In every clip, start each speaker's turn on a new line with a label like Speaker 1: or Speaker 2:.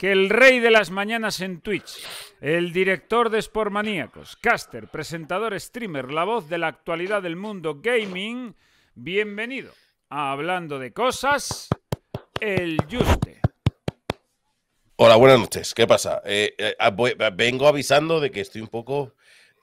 Speaker 1: que el rey de las mañanas en Twitch, el director de Sportmaníacos, caster, presentador, streamer, la voz de la actualidad del mundo gaming, bienvenido a Hablando de Cosas, el Juste.
Speaker 2: Hola, buenas noches. ¿Qué pasa? Eh, eh, ah, vengo avisando de que estoy un poco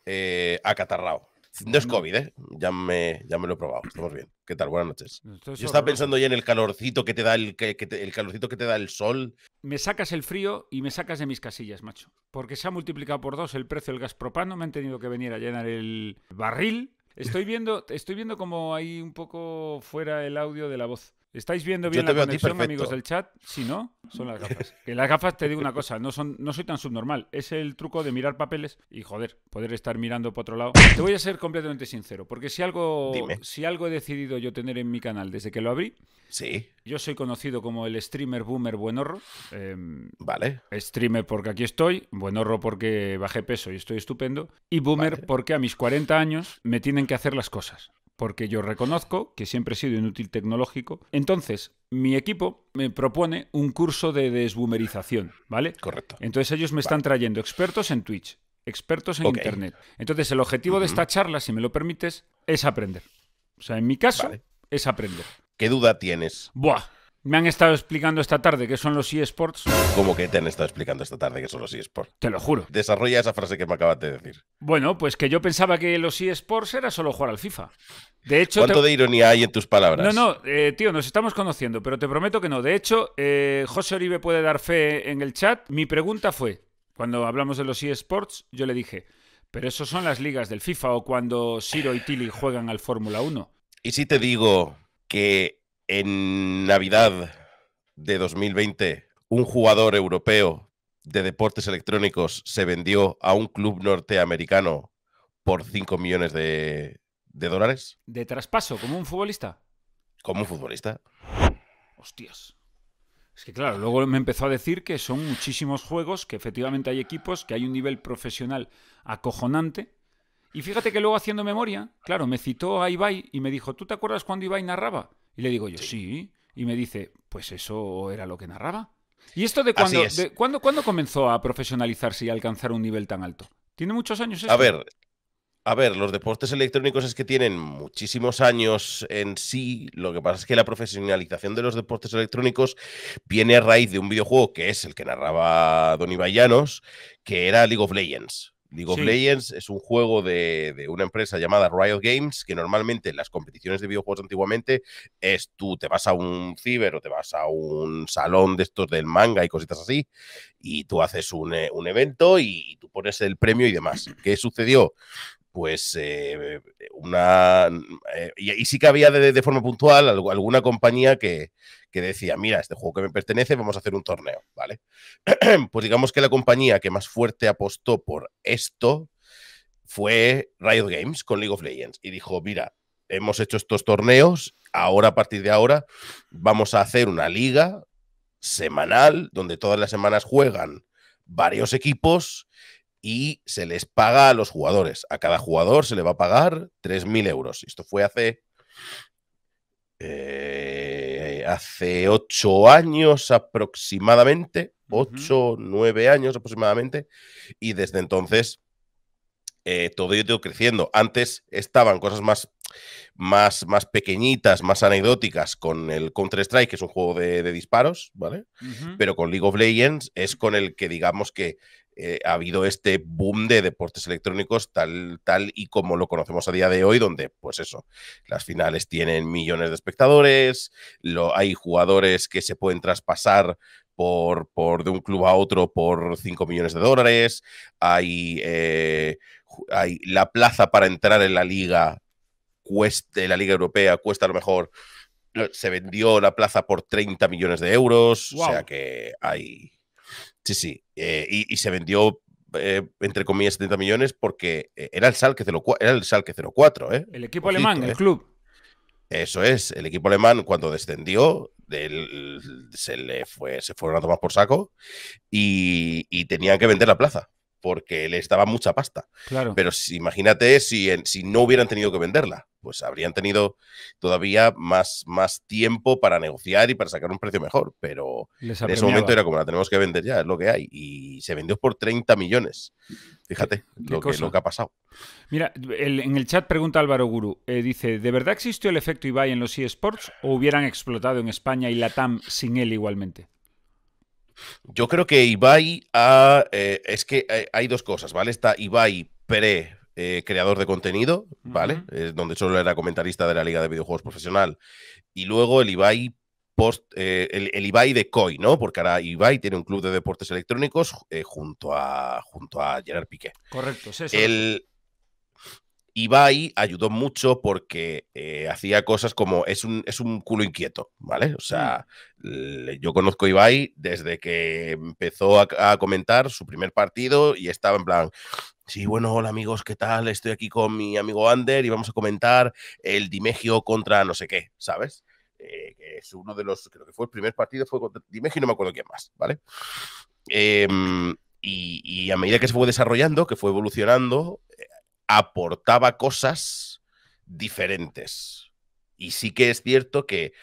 Speaker 2: eh, acatarrado. No es COVID, ¿eh? Ya me, ya me lo he probado. Estamos bien. ¿Qué tal? Buenas noches.
Speaker 1: Esto es
Speaker 2: Yo estaba
Speaker 1: horroroso.
Speaker 2: pensando ya en el calorcito que te da el, que, que te- el calorcito que te da el sol.
Speaker 1: Me sacas el frío y me sacas de mis casillas, macho. Porque se ha multiplicado por dos el precio del gas propano. Me han tenido que venir a llenar el barril. Estoy viendo, estoy viendo como hay un poco fuera el audio de la voz. ¿Estáis viendo bien la conexión, amigos del chat? Si no, son las gafas. Que las gafas, te digo una cosa, no, son, no soy tan subnormal. Es el truco de mirar papeles y, joder, poder estar mirando por otro lado. Te voy a ser completamente sincero, porque si algo,
Speaker 2: Dime.
Speaker 1: si algo he decidido yo tener en mi canal desde que lo abrí,
Speaker 2: Sí,
Speaker 1: yo soy conocido como el streamer boomer buenorro. em,
Speaker 2: vale.
Speaker 1: Streamer porque aquí estoy, buenorro porque bajé peso y estoy estupendo, y boomer
Speaker 2: Vale.
Speaker 1: porque a mis 40 años me tienen que hacer las cosas. Porque yo reconozco que siempre he sido inútil tecnológico. Entonces, mi equipo me propone un curso de desboomerización, ¿vale?
Speaker 2: Correcto.
Speaker 1: Entonces ellos me están trayendo expertos en Twitch, expertos en. Internet. Entonces el objetivo de esta charla, si me lo permites, es aprender. O sea, en mi caso,
Speaker 2: Vale.
Speaker 1: es aprender.
Speaker 2: ¿Qué duda tienes?
Speaker 1: Buah. Me han estado explicando esta tarde qué son los eSports.
Speaker 2: ¿Cómo que te han estado explicando esta tarde que son los eSports?
Speaker 1: Te lo juro.
Speaker 2: Desarrolla esa frase que me acabas de decir.
Speaker 1: Bueno, pues que yo pensaba que los eSports era solo jugar al FIFA. De hecho,
Speaker 2: ¿Cuánto
Speaker 1: te-
Speaker 2: de ironía hay en tus palabras?
Speaker 1: no, no, eh, tío, nos estamos conociendo, pero te prometo que no. De hecho, eh, José Oribe puede dar fe en el chat. Mi pregunta fue, cuando hablamos de los eSports, yo le dije, pero eso son las ligas del FIFA o cuando Siro y Tilly juegan al Fórmula 1.
Speaker 2: ¿Y si te digo que en Navidad de 2020 un jugador europeo de deportes electrónicos se vendió a un club norteamericano por 5 millones de, de dólares?
Speaker 1: De traspaso, como un futbolista.
Speaker 2: Como un futbolista.
Speaker 1: Hostias. Es que claro, luego me empezó a decir que son muchísimos juegos, que efectivamente hay equipos, que hay un nivel profesional acojonante. Y fíjate que luego haciendo memoria, claro, me citó a Ibai y me dijo, ¿tú te acuerdas cuando Ibai narraba? Y le digo yo, sí. Y me dice, pues eso era lo que narraba. ¿Y esto de cuándo,
Speaker 2: es.
Speaker 1: de cuándo, cuándo comenzó a profesionalizarse y a alcanzar un nivel tan alto? ¿Tiene muchos años esto?
Speaker 2: A ver, a ver, los deportes electrónicos es que tienen muchísimos años en sí. Lo que pasa es que la profesionalización de los deportes electrónicos viene a raíz de un videojuego que es el que narraba Don Ibai Llanos, que era League of Legends. League of
Speaker 1: Sí.
Speaker 2: Legends es un juego de, de una empresa llamada Riot Games, que normalmente en las competiciones de videojuegos antiguamente es tú te vas a un ciber o te vas a un salón de estos del manga y cositas así, y tú haces un, eh, un evento y tú pones el premio y demás. ¿Qué sucedió? Pues eh, una. eh, y, sí que había de, de forma puntual alguna compañía que, que decía: Mira, este juego que me pertenece, vamos a hacer un torneo, ¿vale? pues digamos que la compañía que más fuerte apostó por esto fue Riot Games con League of Legends. Y dijo: Mira, hemos hecho estos torneos, ahora a partir de ahora vamos a hacer una liga semanal donde todas las semanas juegan varios equipos y se les paga a los jugadores. A cada jugador se le va a pagar 3.000 euros. Esto fue hace... eh, hace ocho años aproximadamente,
Speaker 1: Ujú.
Speaker 2: ocho, nueve años aproximadamente, y desde entonces eh, todo ha ido creciendo. Antes estaban cosas más, más, más pequeñitas, más anecdóticas con el Counter-Strike, que es un juego de, de disparos, ¿vale? Pero con League of Legends es con el que digamos que eh, ha habido este boom de deportes electrónicos tal, tal y como lo conocemos a día de hoy, donde pues eso, las finales tienen millones de espectadores, lo, hay jugadores que se pueden traspasar por, por de un club a otro por 5 millones de dólares, hay, eh, hay la plaza para entrar en la liga cuesta, en la liga europea cuesta a lo mejor se vendió la plaza por 30 millones de euros, o sea que hay... Sí, sí, eh, y, y se vendió, eh, entre comillas, 70 millones porque eh, era el Salque 04, era el Salque 04, ¿eh?
Speaker 1: El equipo
Speaker 2: Ojito,
Speaker 1: alemán, el club.
Speaker 2: Eso es, el equipo alemán cuando descendió del- se le fue, se fueron a tomar por saco y, y tenían que vender la plaza. Porque le estaba mucha pasta.
Speaker 1: Claro.
Speaker 2: Pero si, imagínate si, en- si no hubieran tenido que venderla, pues habrían tenido todavía más, más tiempo para negociar y para sacar un precio mejor. Pero
Speaker 1: Les
Speaker 2: en ese momento era como la tenemos que vender ya, es lo que hay. Y se vendió por 30 millones. Fíjate lo, que, lo que ha pasado.
Speaker 1: Mira, el- en el chat pregunta Álvaro Guru, eh, dice, ¿de verdad existió el efecto Ibai en los eSports o hubieran explotado en España y Latam sin él igualmente?
Speaker 2: Yo creo que Ibai ha, eh, es que eh, hay dos cosas, ¿vale? Está Ibai pre eh, creador de contenido, ¿vale?
Speaker 1: Ujú.
Speaker 2: Eh, donde solo era comentarista de la Liga de Videojuegos Profesional. Y luego el Ibai post, eh, el, el Ibai de COI, ¿no? Porque ahora Ibai tiene un club de deportes electrónicos junto, a, junto a Gerard Piqué.
Speaker 1: Correcto, es eso.
Speaker 2: El Ibai ayudó mucho porque hacía cosas como es un, es un culo inquieto, ¿vale? O sea, le- yo conozco a Ibai desde que empezó a, comentar su primer partido y estaba en plan, sí, bueno, hola amigos, ¿qué tal? Estoy aquí con mi amigo Ander y vamos a comentar el Dimegio contra no sé qué, ¿sabes? Eh, es uno de los, creo que fue el primer partido, fue contra Dimegio y no me acuerdo quién más, ¿vale? Em, y, y a medida que se fue desarrollando, que fue evolucionando, eh, aportaba cosas diferentes. Y sí que es cierto que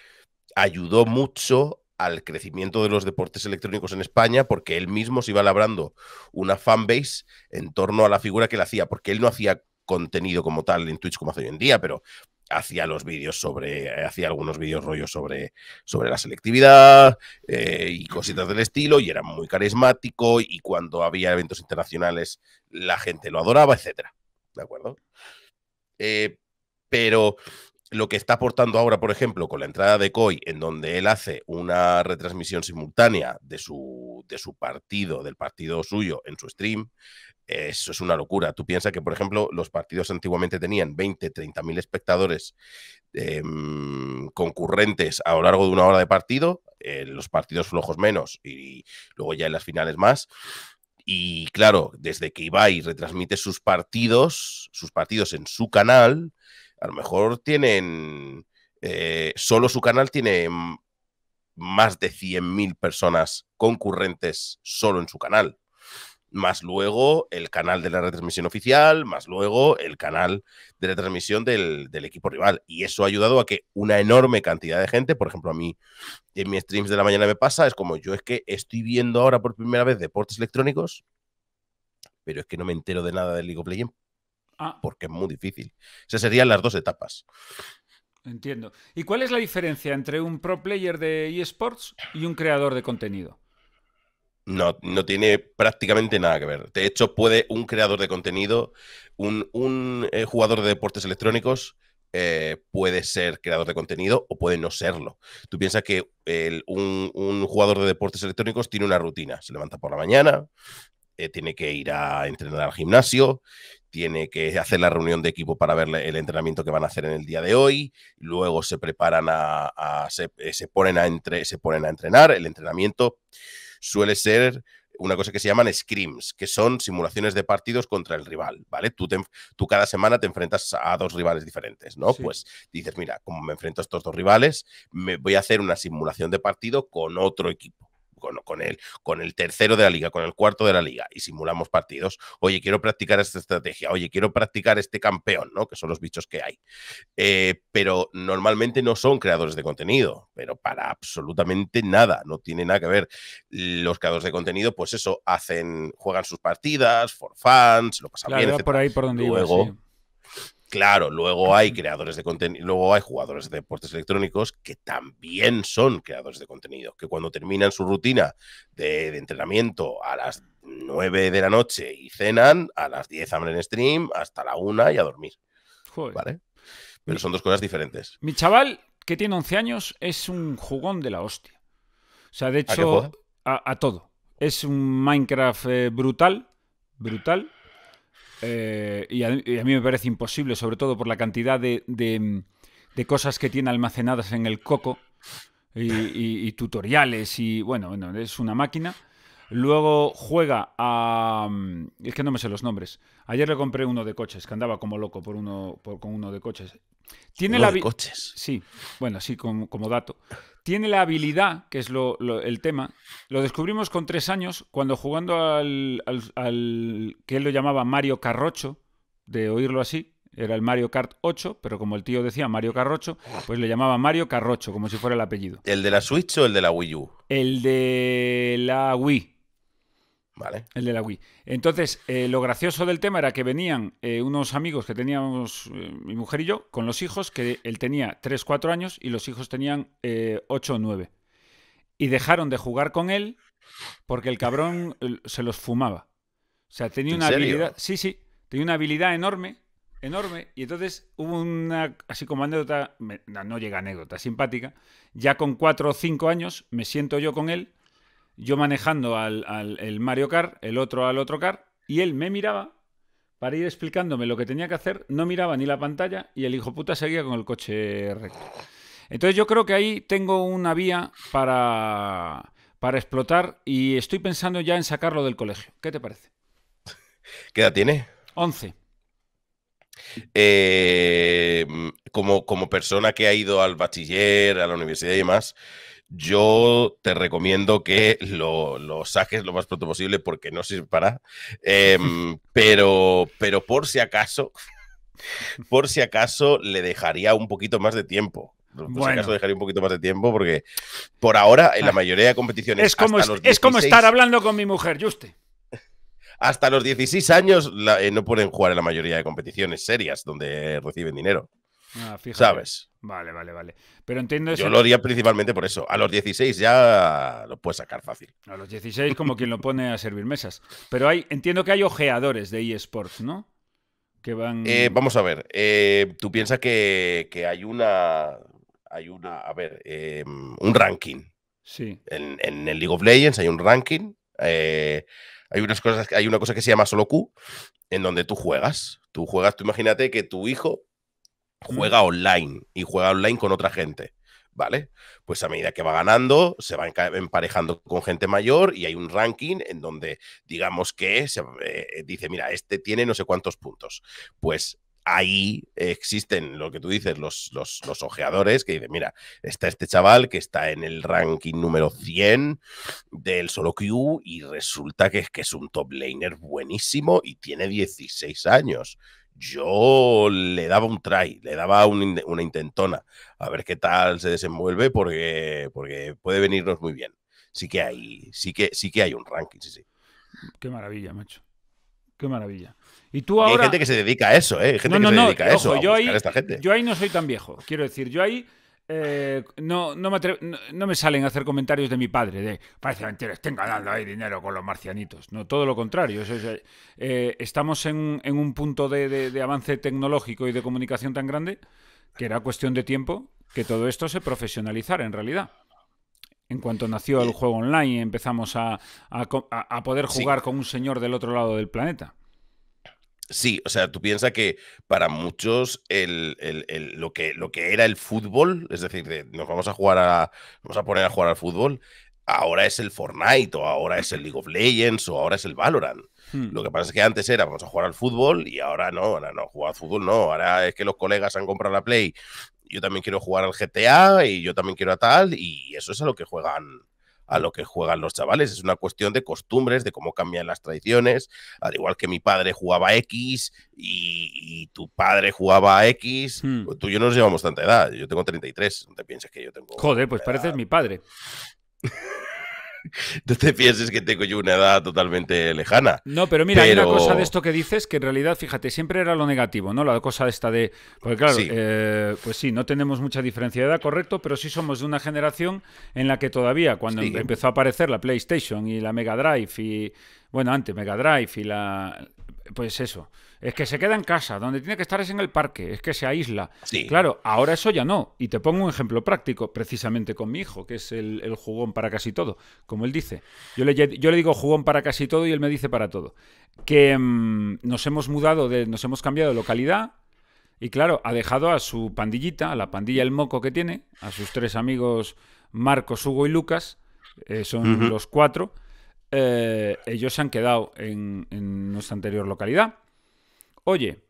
Speaker 2: ayudó mucho al crecimiento de los deportes electrónicos en España porque él mismo se iba labrando una fanbase en torno a la figura que él hacía, porque él no hacía contenido como tal en Twitch como hace hoy en día, pero hacía los vídeos sobre, hacía algunos vídeos rollos sobre, sobre la selectividad eh, y cositas del estilo, y era muy carismático, y cuando había eventos internacionales la gente lo adoraba, etcétera. ¿De acuerdo? Eh, pero lo que está aportando ahora, por ejemplo, con la entrada de Koi, en donde él hace una retransmisión simultánea de su, partido, del partido suyo en su stream, eso es una locura. Tú piensas que, por ejemplo, los partidos antiguamente tenían 20, 30 mil espectadores eh, concurrentes a lo largo de una hora de partido, en los partidos flojos menos y luego ya en las finales más. Y claro, desde que Ibai retransmite sus partidos, sus partidos en su canal, a lo mejor tienen, eh, solo su canal tiene más de 100.000 personas concurrentes solo en su canal. Más luego el canal de la retransmisión oficial, más luego el canal de retransmisión del, del equipo rival. Y eso ha ayudado a que una enorme cantidad de gente, por ejemplo, a mí en mis streams de la mañana me pasa, es como yo es que estoy viendo ahora por primera vez deportes electrónicos, pero es que no me entero de nada del League of Legends
Speaker 1: Ah,
Speaker 2: porque es muy difícil. Esas serían las dos etapas.
Speaker 1: entiendo. ¿Y cuál es la diferencia entre un pro player de eSports y un creador de contenido?
Speaker 2: No, no tiene prácticamente nada que ver. De hecho, puede un creador de contenido, un, un, eh, jugador de deportes electrónicos, eh, puede ser creador de contenido o puede no serlo. Tú piensas que el, un, un, jugador de deportes electrónicos tiene una rutina. Se levanta por la mañana, eh, tiene que ir a entrenar al gimnasio, tiene que hacer la reunión de equipo para ver el entrenamiento que van a hacer en el día de hoy, luego se preparan a, a se, se, ponen a entre, se ponen a entrenar, el entrenamiento suele ser una cosa que se llaman scrims, que son simulaciones de partidos contra el rival, ¿vale? Tú, te, tú cada semana te enfrentas a dos rivales diferentes, ¿no? Sí. Pues dices, mira, como me enfrento a estos dos rivales, me voy a hacer una simulación de partido con otro equipo. Con, con, el, con el tercero de la liga, con el cuarto de la liga, y simulamos partidos. Oye, quiero practicar esta estrategia, oye, quiero practicar este campeón, ¿no? Que son los bichos que hay. Eh, pero normalmente no son creadores de contenido, pero para absolutamente nada, no tiene nada que ver. Los creadores de contenido, pues eso, hacen, juegan sus partidas, for fans, lo pasan
Speaker 1: claro,
Speaker 2: bien.
Speaker 1: Por ahí por donde
Speaker 2: luego,
Speaker 1: iba, sí.
Speaker 2: Claro, luego hay creadores de contenido, luego hay jugadores de deportes electrónicos que también son creadores de contenido, que cuando terminan su rutina de, de, entrenamiento a las 9 de la noche y cenan, a las 10 abren stream, hasta la 1 y a dormir.
Speaker 1: Joder.
Speaker 2: ¿Vale? Pero son dos cosas diferentes.
Speaker 1: Mi chaval, que tiene 11 años, es un jugón de la hostia. O sea, de hecho,
Speaker 2: ¿A,
Speaker 1: a, a todo. Es un Minecraft eh, brutal, brutal. Eh, y, a, mí me parece imposible, sobre todo por la cantidad de, de, cosas que tiene almacenadas en el coco y, tutoriales y bueno, bueno, es una máquina. Luego juega a. Es que no me sé los nombres. Ayer le compré uno de coches, que andaba como loco por uno, por- con uno de coches. Tiene la
Speaker 2: coches.
Speaker 1: Sí, bueno, así como, como dato. Tiene la habilidad, que es lo, lo- el tema. Lo descubrimos con tres años, cuando jugando al, al- al- que él lo llamaba Mario Carrocho, de oírlo así. Era el Mario Kart 8, pero como el tío decía Mario Carrocho, pues le llamaba Mario Carrocho, como si fuera el apellido.
Speaker 2: ¿El de la Switch o el de la Wii U?
Speaker 1: El de la Wii.
Speaker 2: Vale.
Speaker 1: El de la Wii. Entonces, eh, lo gracioso del tema era que venían eh, unos amigos que teníamos, eh, mi mujer y yo, con los hijos, que él tenía 3, 4 años y los hijos tenían eh, 8 o 9. Y dejaron de jugar con él porque el cabrón se los fumaba. O sea, tenía
Speaker 2: ¿En
Speaker 1: una
Speaker 2: serio?
Speaker 1: habilidad. Sí, sí, tenía una habilidad enorme, enorme. Y entonces hubo una, así como anécdota, me- no, no llega anécdota, simpática. Ya con 4 o 5 años me siento yo con él yo manejando al, al- el Mario Kart, el otro al otro Kart, y él me miraba para ir explicándome lo que tenía que hacer, no miraba ni la pantalla y el hijo puta seguía con el coche recto. Entonces yo creo que ahí tengo una vía para, para explotar y estoy pensando ya en sacarlo del colegio. ¿Qué te parece?
Speaker 2: ¿Qué edad tiene?
Speaker 1: 11.
Speaker 2: Eh, como, como persona que ha ido al bachiller, a la universidad y demás, yo te recomiendo que lo, lo saques lo más pronto posible porque no sirve para. Em, pero, pero por si acaso, por si acaso le dejaría un poquito más de tiempo. Por si acaso dejaría un poquito más de tiempo porque por ahora en la
Speaker 1: Ah.
Speaker 2: mayoría de competiciones
Speaker 1: Es como,
Speaker 2: hasta
Speaker 1: es, como
Speaker 2: 16
Speaker 1: estar hablando con mi mujer, Juste.
Speaker 2: hasta los 16 años la- eh, no pueden jugar en la mayoría de competiciones serias donde reciben dinero,
Speaker 1: Ah.
Speaker 2: ¿sabes?
Speaker 1: Vale, vale, vale. Pero entiendo
Speaker 2: Yo
Speaker 1: eso.
Speaker 2: lo haría principalmente por eso. A los 16 ya lo puedes sacar fácil.
Speaker 1: A los 16 como quien lo pone a servir mesas. Pero hay, entiendo que hay ojeadores de eSports, ¿no? Que van...
Speaker 2: Eh, vamos a ver. eh, tú piensas que, que hay una. Hay una. A ver, eh, un ranking.
Speaker 1: Sí.
Speaker 2: En, en el League of Legends hay un ranking. hay unas cosas, hay una cosa que se llama solo Q, en donde tú juegas. Tú juegas, tú imagínate que tu hijo juega online y juega online con otra gente. ¿Vale? Pues a medida que va ganando, se va emparejando con gente mayor y hay un ranking en donde, digamos que eh, dice, mira, este tiene no sé cuántos puntos. Pues ahí existen lo que tú dices, los, los, los ojeadores que dicen, mira, está este chaval que está en el ranking número 100 del solo queue y resulta que, que es un top laner buenísimo y tiene 16 años. Yo le daba un try, le daba un una intentona, a ver qué tal se desenvuelve, porque, porque puede venirnos muy bien. Sí que hay, sí que, sí que hay un ranking, sí, sí.
Speaker 1: Qué maravilla, macho. Qué maravilla. Y tú
Speaker 2: Y hay
Speaker 1: ahora...
Speaker 2: gente que se dedica a eso, ¿eh? Hay gente
Speaker 1: No, no,
Speaker 2: que se
Speaker 1: no,
Speaker 2: dedica a eso,
Speaker 1: ojo,
Speaker 2: a
Speaker 1: yo ahí,
Speaker 2: esta gente.
Speaker 1: yo ahí no soy tan viejo. Quiero decir, yo ahí eh, no, no, me atre- no, no me salen a hacer comentarios de mi padre, de parece mentira, estén ganando ahí dinero con los marcianitos. No, todo lo contrario. Es, eh, estamos en, en un punto de, de- de avance tecnológico y de comunicación tan grande que era cuestión de tiempo que todo esto se profesionalizara en realidad. En cuanto nació el juego online empezamos a, poder
Speaker 2: Sí.
Speaker 1: jugar con un señor del otro lado del planeta.
Speaker 2: Sí, o sea, tú piensas que para muchos el, el- el- lo, que, lo que era el fútbol, es decir, de, nos vamos a jugar a, vamos a poner a jugar al fútbol, ahora es el Fortnite, o ahora es el League of Legends, o ahora es el Valorant.
Speaker 1: Hmm.
Speaker 2: Lo que pasa es que antes era vamos a jugar al fútbol y ahora no, ahora no, jugar al fútbol no, ahora es que los colegas han comprado la Play, yo también quiero jugar al GTA y yo también quiero a tal, y eso es a lo que juegan a lo que juegan los chavales, es una cuestión de costumbres, de cómo cambian las tradiciones, al igual que mi padre jugaba X y, y tu padre jugaba a X,
Speaker 1: Hmm.
Speaker 2: pues tú y yo no nos llevamos tanta edad, yo tengo 33, no te pienses que yo tengo...
Speaker 1: Joder, pues pareces mi padre.
Speaker 2: No te pienses que tengo yo una edad totalmente lejana.
Speaker 1: No, pero mira, hay una cosa de esto que dices que en realidad, fíjate, siempre era lo negativo, ¿no? La cosa esta de. Porque claro,
Speaker 2: Sí.
Speaker 1: eh, pues sí, no tenemos mucha diferencia de edad, correcto, pero sí somos de una generación en la que todavía, cuando
Speaker 2: Sí.
Speaker 1: em- empezó a aparecer la PlayStation y la Mega Drive y. Bueno, antes Mega Drive y la. Pues eso. Es que se queda en casa, donde tiene que estar es en el parque, es que se aísla.
Speaker 2: Sí.
Speaker 1: Claro, ahora eso ya no. Y te pongo un ejemplo práctico, precisamente con mi hijo, que es el, el jugón para casi todo. Como él dice. Yo le, yo le digo jugón para casi todo y él me dice para todo. Que mm, nos hemos mudado, de, nos hemos cambiado de localidad. Y claro, ha dejado a su pandillita, a la pandilla El Moco que tiene, a sus tres amigos Marcos, Hugo y Lucas, eh, son los cuatro, eh, ellos se han quedado en, en nuestra anterior localidad. Oye,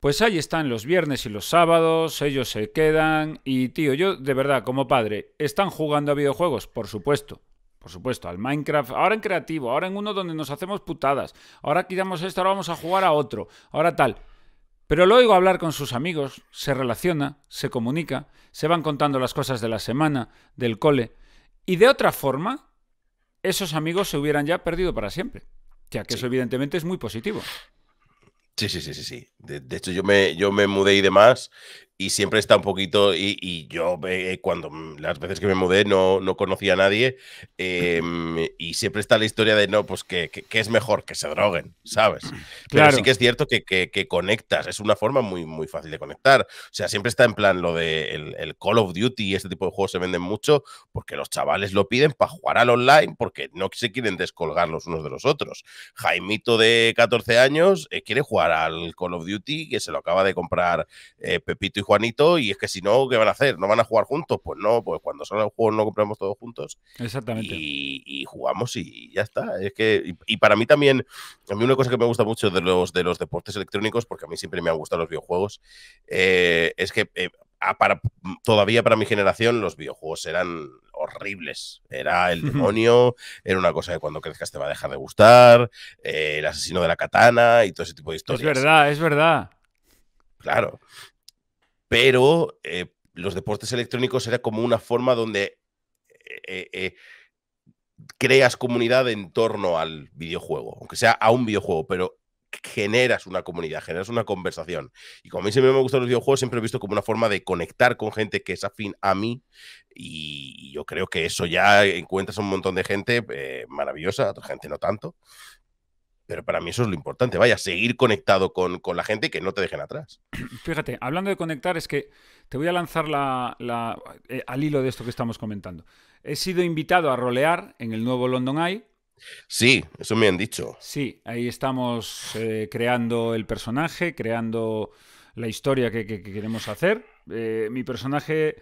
Speaker 1: pues ahí están los viernes y los sábados, ellos se quedan y tío, yo de verdad como padre, ¿están jugando a videojuegos? Por supuesto, por supuesto, al Minecraft, ahora en creativo, ahora en uno donde nos hacemos putadas, ahora quitamos esto, ahora vamos a jugar a otro, ahora tal. Pero lo oigo hablar con sus amigos, se relaciona, se comunica, se van contando las cosas de la semana, del cole, y de otra forma, esos amigos se hubieran ya perdido para siempre. Ya que
Speaker 2: Sí.
Speaker 1: eso evidentemente es muy positivo.
Speaker 2: Sí, sí, sí, sí, sí. De, de hecho, yo me, yo me mudé y demás, y siempre está un poquito, y, y yo eh, cuando las veces que me mudé no, no conocía a nadie, em, y siempre está la historia de, no, pues que, que- que es mejor que se droguen, ¿sabes? Pero
Speaker 1: Claro.
Speaker 2: sí que es cierto que, que- conectas, es una forma muy, muy fácil de conectar. O sea, siempre está en plan lo de el, el Call of Duty y este tipo de juegos se venden mucho porque los chavales lo piden para jugar al online porque no se quieren descolgar los unos de los otros. Jaimito de 14 años eh, quiere jugar al Call of Duty que se lo acaba de comprar eh, Pepito y Juanito y es que si no, ¿qué van a hacer? ¿No van a jugar juntos? Pues no, pues cuando salga el juego no compramos todos juntos
Speaker 1: Exactamente.
Speaker 2: y, y jugamos y ya está. Es que, y, y para mí también, a mí una cosa que me gusta mucho de los, de los deportes electrónicos, porque a mí siempre me han gustado los videojuegos, eh, es que eh, para, todavía para mi generación los videojuegos eran horribles. Era el demonio, era una cosa que cuando crezcas te va a dejar de gustar, eh, el asesino de la katana y todo ese tipo de
Speaker 1: Es
Speaker 2: historias.
Speaker 1: verdad, es verdad.
Speaker 2: Claro. Pero eh, los deportes electrónicos era como una forma donde eh, eh, creas comunidad en torno al videojuego, aunque sea a un videojuego, pero generas una comunidad, generas una conversación. Y como a mí siempre me gustan los videojuegos, siempre he visto como una forma de conectar con gente que es afín a mí. Y yo creo que eso ya encuentras un montón de gente maravillosa, otra gente no tanto. Pero para mí eso es lo importante, vaya, seguir conectado con, con la gente y que no te dejen atrás.
Speaker 1: Fíjate, hablando de conectar, es que te voy a lanzar la, la- eh, al hilo de esto que estamos comentando. He sido invitado a rolear en el nuevo London Eye.
Speaker 2: Sí, eso me han dicho.
Speaker 1: Sí, ahí estamos eh, creando el personaje, creando la historia que, que- que queremos hacer. Eh, mi personaje,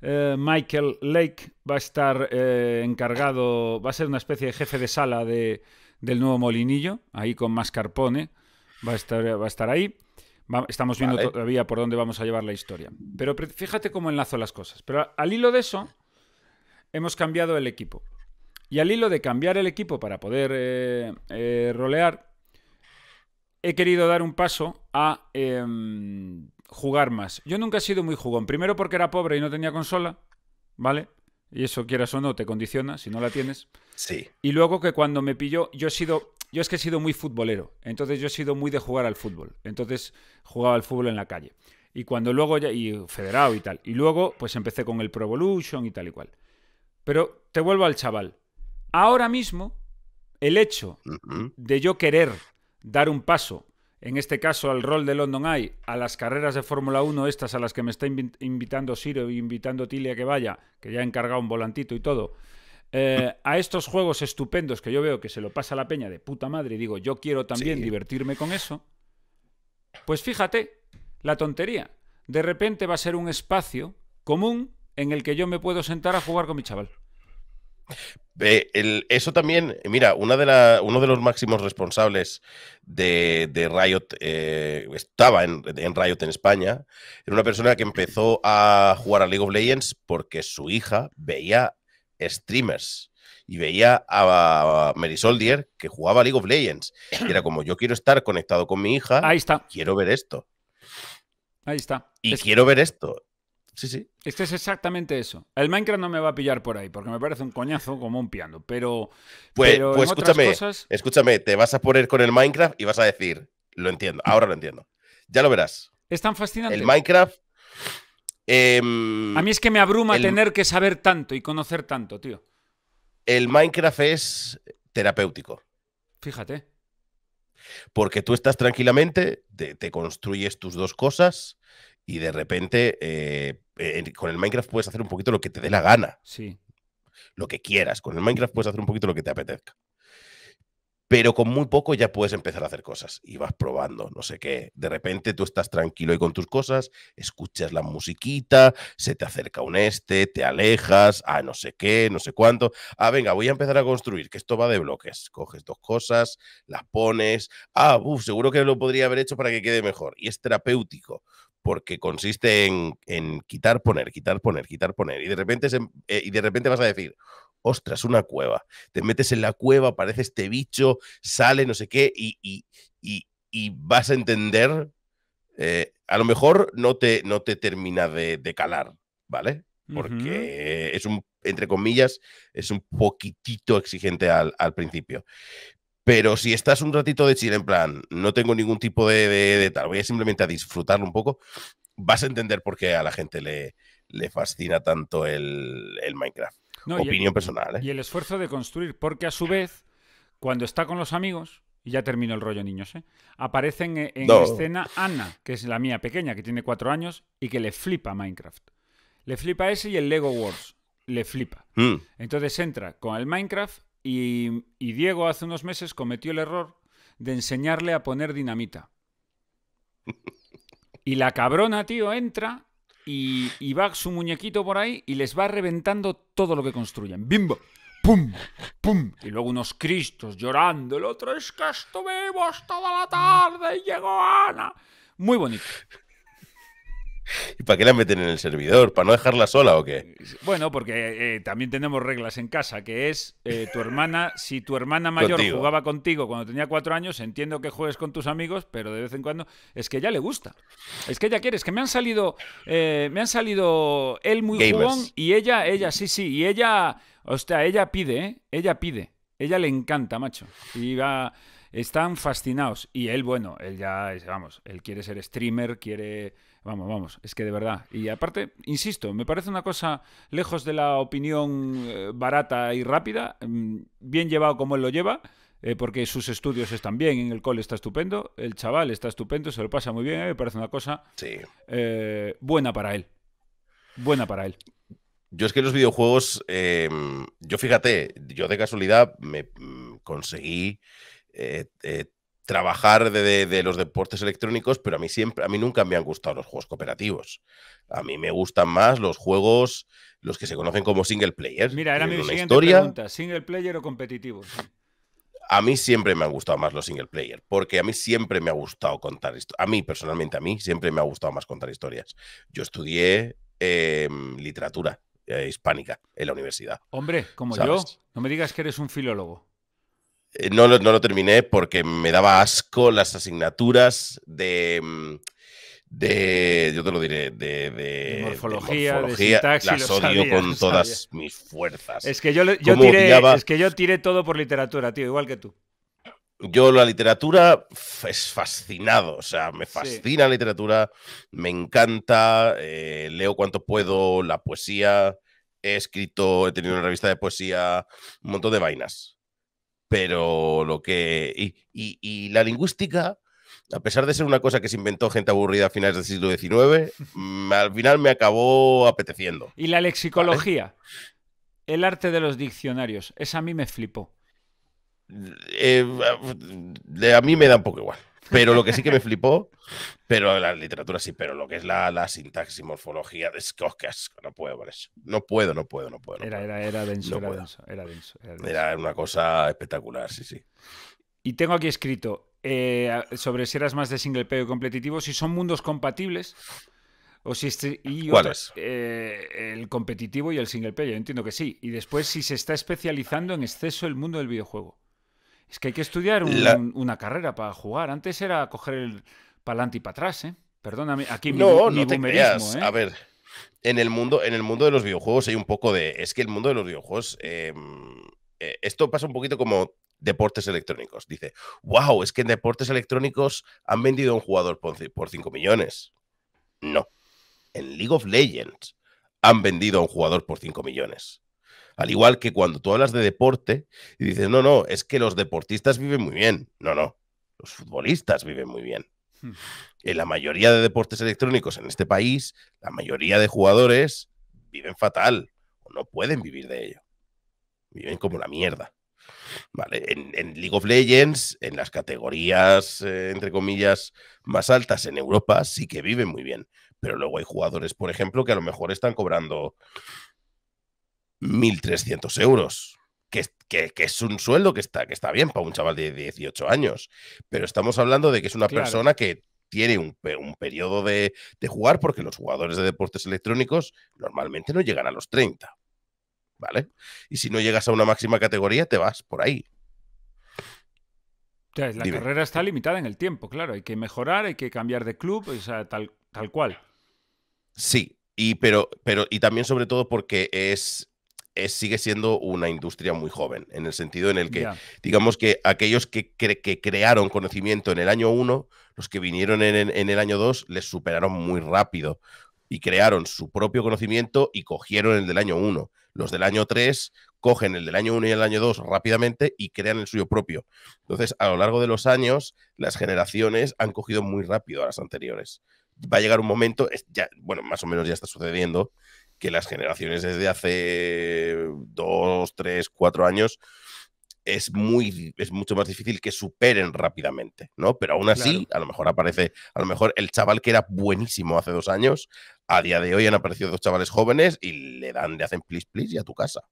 Speaker 1: eh, Michael Lake, va a estar encargado, va a ser una especie de jefe de sala de- del nuevo molinillo, ahí con mascarpone, va a estar, va a estar ahí. Va- estamos viendo
Speaker 2: Vale.
Speaker 1: todavía por dónde vamos a llevar la historia. Pero fíjate cómo enlazo las cosas. Pero al hilo de eso, hemos cambiado el equipo. Y al hilo de cambiar el equipo para poder eh, eh, rolear, he querido dar un paso a em, jugar más. Yo nunca he sido muy jugón. Primero porque era pobre y no tenía consola, ¿vale? Y eso, quieras o no, te condiciona si no la tienes.
Speaker 2: Sí.
Speaker 1: Y luego que cuando me pilló, yo he sido, yo es que he sido muy futbolero, entonces yo he sido muy de jugar al fútbol, entonces jugaba al fútbol en la calle. Y cuando luego ya, y federado y tal, y luego pues empecé con el Pro Evolution y tal y cual. Pero te vuelvo al chaval. Ahora mismo, el hecho de yo querer dar un paso, en este caso al rol de London Eye, a las carreras de Fórmula 1 estas a las que me está invi- invitando Siro y invitando Tilia que vaya, que ya he encargado un volantito y todo, eh, a estos juegos estupendos que yo veo que se lo pasa la peña de puta madre y digo, yo quiero también
Speaker 2: Sí.
Speaker 1: divertirme con eso, pues fíjate, la tontería. De repente va a ser un espacio común en el que yo me puedo sentar a jugar con mi chaval.
Speaker 2: Eh, el- eso también, mira, una de la- uno de los máximos responsables de, de Riot, eh, estaba en, en Riot en España, era una persona que empezó a jugar a League of Legends porque su hija veía streamers y veía a Merisoldier que jugaba a League of Legends. Y era como, yo quiero estar conectado con mi hija,
Speaker 1: Ahí está,
Speaker 2: quiero ver esto.
Speaker 1: ahí está.
Speaker 2: Y
Speaker 1: Es-
Speaker 2: quiero ver esto. Sí, sí.
Speaker 1: Es que es exactamente eso. El Minecraft no me va a pillar por ahí, porque me parece un coñazo como un piano. Pero,
Speaker 2: Pues,
Speaker 1: pero
Speaker 2: pues escúchame,
Speaker 1: cosas.
Speaker 2: escúchame, te vas a poner con el Minecraft y vas a decir, lo entiendo, ahora lo entiendo. Ya lo verás.
Speaker 1: Es tan fascinante.
Speaker 2: El Minecraft. em,
Speaker 1: A mí es que me abruma
Speaker 2: el-
Speaker 1: tener que saber tanto y conocer tanto, tío.
Speaker 2: el Minecraft es terapéutico.
Speaker 1: Fíjate.
Speaker 2: Porque tú estás tranquilamente, te, te construyes tus dos cosas y de repente eh, eh, con el Minecraft puedes hacer un poquito lo que te dé la gana,
Speaker 1: Sí.
Speaker 2: lo que quieras. Con el Minecraft puedes hacer un poquito lo que te apetezca. pero con muy poco ya puedes empezar a hacer cosas y vas probando, no sé qué. De repente tú estás tranquilo y con tus cosas, escuchas la musiquita, se te acerca un este, te alejas, ah, no sé qué, no sé cuánto. Ah, venga, voy a empezar a construir, que esto va de bloques. Coges dos cosas, las pones, ah, uff, seguro que lo podría haber hecho para que quede mejor. Y es terapéutico porque consiste en, quitar, poner, quitar, poner, quitar, poner. Y de repente, eh, y de repente vas a decir, ostras, una cueva. Te metes en la cueva, aparece este bicho, sale, no sé qué, y, y, vas a entender. Eh, a lo mejor no te, no te termina de, calar, ¿vale? Porque es un, entre comillas, es un poquitito exigente al, principio. Pero si estás un ratito de chile, en plan, no tengo ningún tipo de, tal, voy a simplemente a disfrutarlo un poco, vas a entender por qué a la gente le, le fascina tanto el, el Minecraft. Opinión personal. ¿eh?
Speaker 1: Y el esfuerzo de construir, porque a su vez, cuando está con los amigos, y ya termino el rollo, niños, ¿eh? aparecen en, escena Anna, que es la mía pequeña, que tiene cuatro años y que le flipa Minecraft. Le flipa ese y el Lego Wars. Le flipa. Hmm. Entonces entra con el Minecraft y, y Diego hace unos meses cometió el error de enseñarle a poner dinamita. Y la cabrona, tío, entra y, va su muñequito por ahí y les va reventando todo lo que construyen. ¡Bimbo! ¡Pum! ¡Pum! Y luego unos cristos llorando. El otro es que estuvimos toda la tarde y llegó Ana. Muy bonito.
Speaker 2: ¿Y para qué la meten en el servidor? ¿Para no dejarla sola o qué?
Speaker 1: Bueno, porque eh, también tenemos reglas en casa, que es eh, tu hermana, si tu hermana mayor jugaba contigo cuando tenía cuatro años, entiendo que juegues con tus amigos, pero de vez en cuando es que ella le gusta. Es que ella quiere, es que me han salido, eh, me han salido él muy jugón y ella, ella, sí, sí, y ella, hostia, ella pide, ¿eh? Ella pide. Ella le encanta, macho. Y va están fascinados. Y él, bueno, él ya, vamos, él quiere ser streamer, quiere Vamos, vamos, es que de verdad. Y aparte, insisto, me parece una cosa lejos de la opinión eh, barata y rápida, mm, bien llevado como él lo lleva, eh, porque sus estudios están bien, en el cole está estupendo, el chaval está estupendo, se lo pasa muy bien, eh, me parece una cosa buena para él. Buena para él.
Speaker 2: Yo es que los videojuegos, yo fíjate, yo de casualidad me mm, conseguí trabajar de, los deportes electrónicos, pero a mí siempre, a mí nunca me han gustado los juegos cooperativos. A mí me gustan más los juegos, los que se conocen como single player.
Speaker 1: Mira, era mi siguiente pregunta, ¿single player o competitivo?
Speaker 2: A mí siempre me han gustado más los single player, porque a mí siempre me ha gustado contar historias. A mí, personalmente, a mí siempre me ha gustado más contar historias. Yo estudié em, literatura eh, hispánica en la universidad.
Speaker 1: Hombre, como yo, no me digas que eres un filólogo.
Speaker 2: Eh, no, no, lo terminé porque me daba asco las asignaturas de. Mm, de yo te lo diré, de,
Speaker 1: morfología, de,
Speaker 2: las odio con todas mis fuerzas.
Speaker 1: Es que yo, yo tiré, es que yo tiré todo por literatura, tío, igual que tú.
Speaker 2: Yo la literatura es fascinado, o sea, me fascina la literatura, me encanta, eh, leo cuanto puedo, la poesía, he escrito, he tenido una revista de poesía, un montón de vainas pero lo que... Y, la lingüística, a pesar de ser una cosa que se inventó gente aburrida a finales del siglo XIX, mm, al final me acabó apeteciendo.
Speaker 1: Y la lexicología, el arte de los diccionarios, esa a mí me flipó.
Speaker 2: Eh, a mí me da un poco igual. Pero lo que sí que me flipó, pero la literatura sí, pero lo que es la, la sintaxis, morfología, es que, no puedo por eso. No puedo, no puedo, no puedo.
Speaker 1: era, era, era, denso, era, denso, era, denso,
Speaker 2: era una cosa espectacular, sí, sí.
Speaker 1: Y tengo aquí escrito eh, sobre si eras más de single player o competitivo, si son mundos compatibles. O si este, y
Speaker 2: ¿Cuál es?
Speaker 1: Eh, el competitivo y el single player, entiendo que sí. Y después si se está especializando en exceso el mundo del videojuego. Es que hay que estudiar una carrera para jugar. Antes era coger el para adelante y para atrás, ¿eh? Perdóname, aquí
Speaker 2: no, mi, no te creas. ¿eh? A ver, en el mundo, en el mundo de los videojuegos hay un poco de. Es que el mundo de los videojuegos. Em, eh, esto pasa un poquito como deportes electrónicos. Dice, wow, es que en deportes electrónicos han vendido a un jugador por, por 5 millones. No. En League of Legends han vendido a un jugador por 5 millones. Al igual que cuando tú hablas de deporte y dices, no, no, es que los deportistas viven muy bien. No, no, los futbolistas viven muy bien. Hmm. En la mayoría de deportes electrónicos en este país, la mayoría de jugadores viven fatal o no pueden vivir de ello. Viven como la mierda. Vale, en, en League of Legends, en las categorías, eh, entre comillas, más altas en Europa, sí que viven muy bien. Pero luego hay jugadores, por ejemplo, que a lo mejor están cobrando 1.300 euros. Que, es- que- que es un sueldo que está, que está bien para un chaval de 18 años. Pero estamos hablando de que es una
Speaker 1: Claro.
Speaker 2: persona que tiene un, un periodo de, de jugar, porque los jugadores de deportes electrónicos normalmente no llegan a los 30. ¿Vale? Y si no llegas a una máxima categoría, te vas por ahí.
Speaker 1: O sea, la
Speaker 2: Dime.
Speaker 1: carrera está limitada en el tiempo, claro. Hay que mejorar, hay que cambiar de club, o sea, tal, tal cual.
Speaker 2: Sí, y pero, pero, y también sobre todo porque es, es- sigue siendo una industria muy joven, en el sentido en el que, digamos que aquellos que, cre- que crearon conocimiento en el año 1, los que vinieron en, el año 2, les superaron muy rápido y crearon su propio conocimiento y cogieron el del año 1. Los del año 3 cogen el del año 1 y el año 2 rápidamente y crean el suyo propio. Entonces, a lo largo de los años, las generaciones han cogido muy rápido a las anteriores. Va a llegar un momento, ya, bueno, más o menos ya está sucediendo, que las generaciones desde hace dos, tres, cuatro años es muy es mucho más difícil que superen rápidamente, ¿no? Pero aún así, a lo mejor aparece, a lo mejor el chaval que era buenísimo hace dos años, a día de hoy han aparecido dos chavales jóvenes y le dan, le hacen please, please y a tu casa.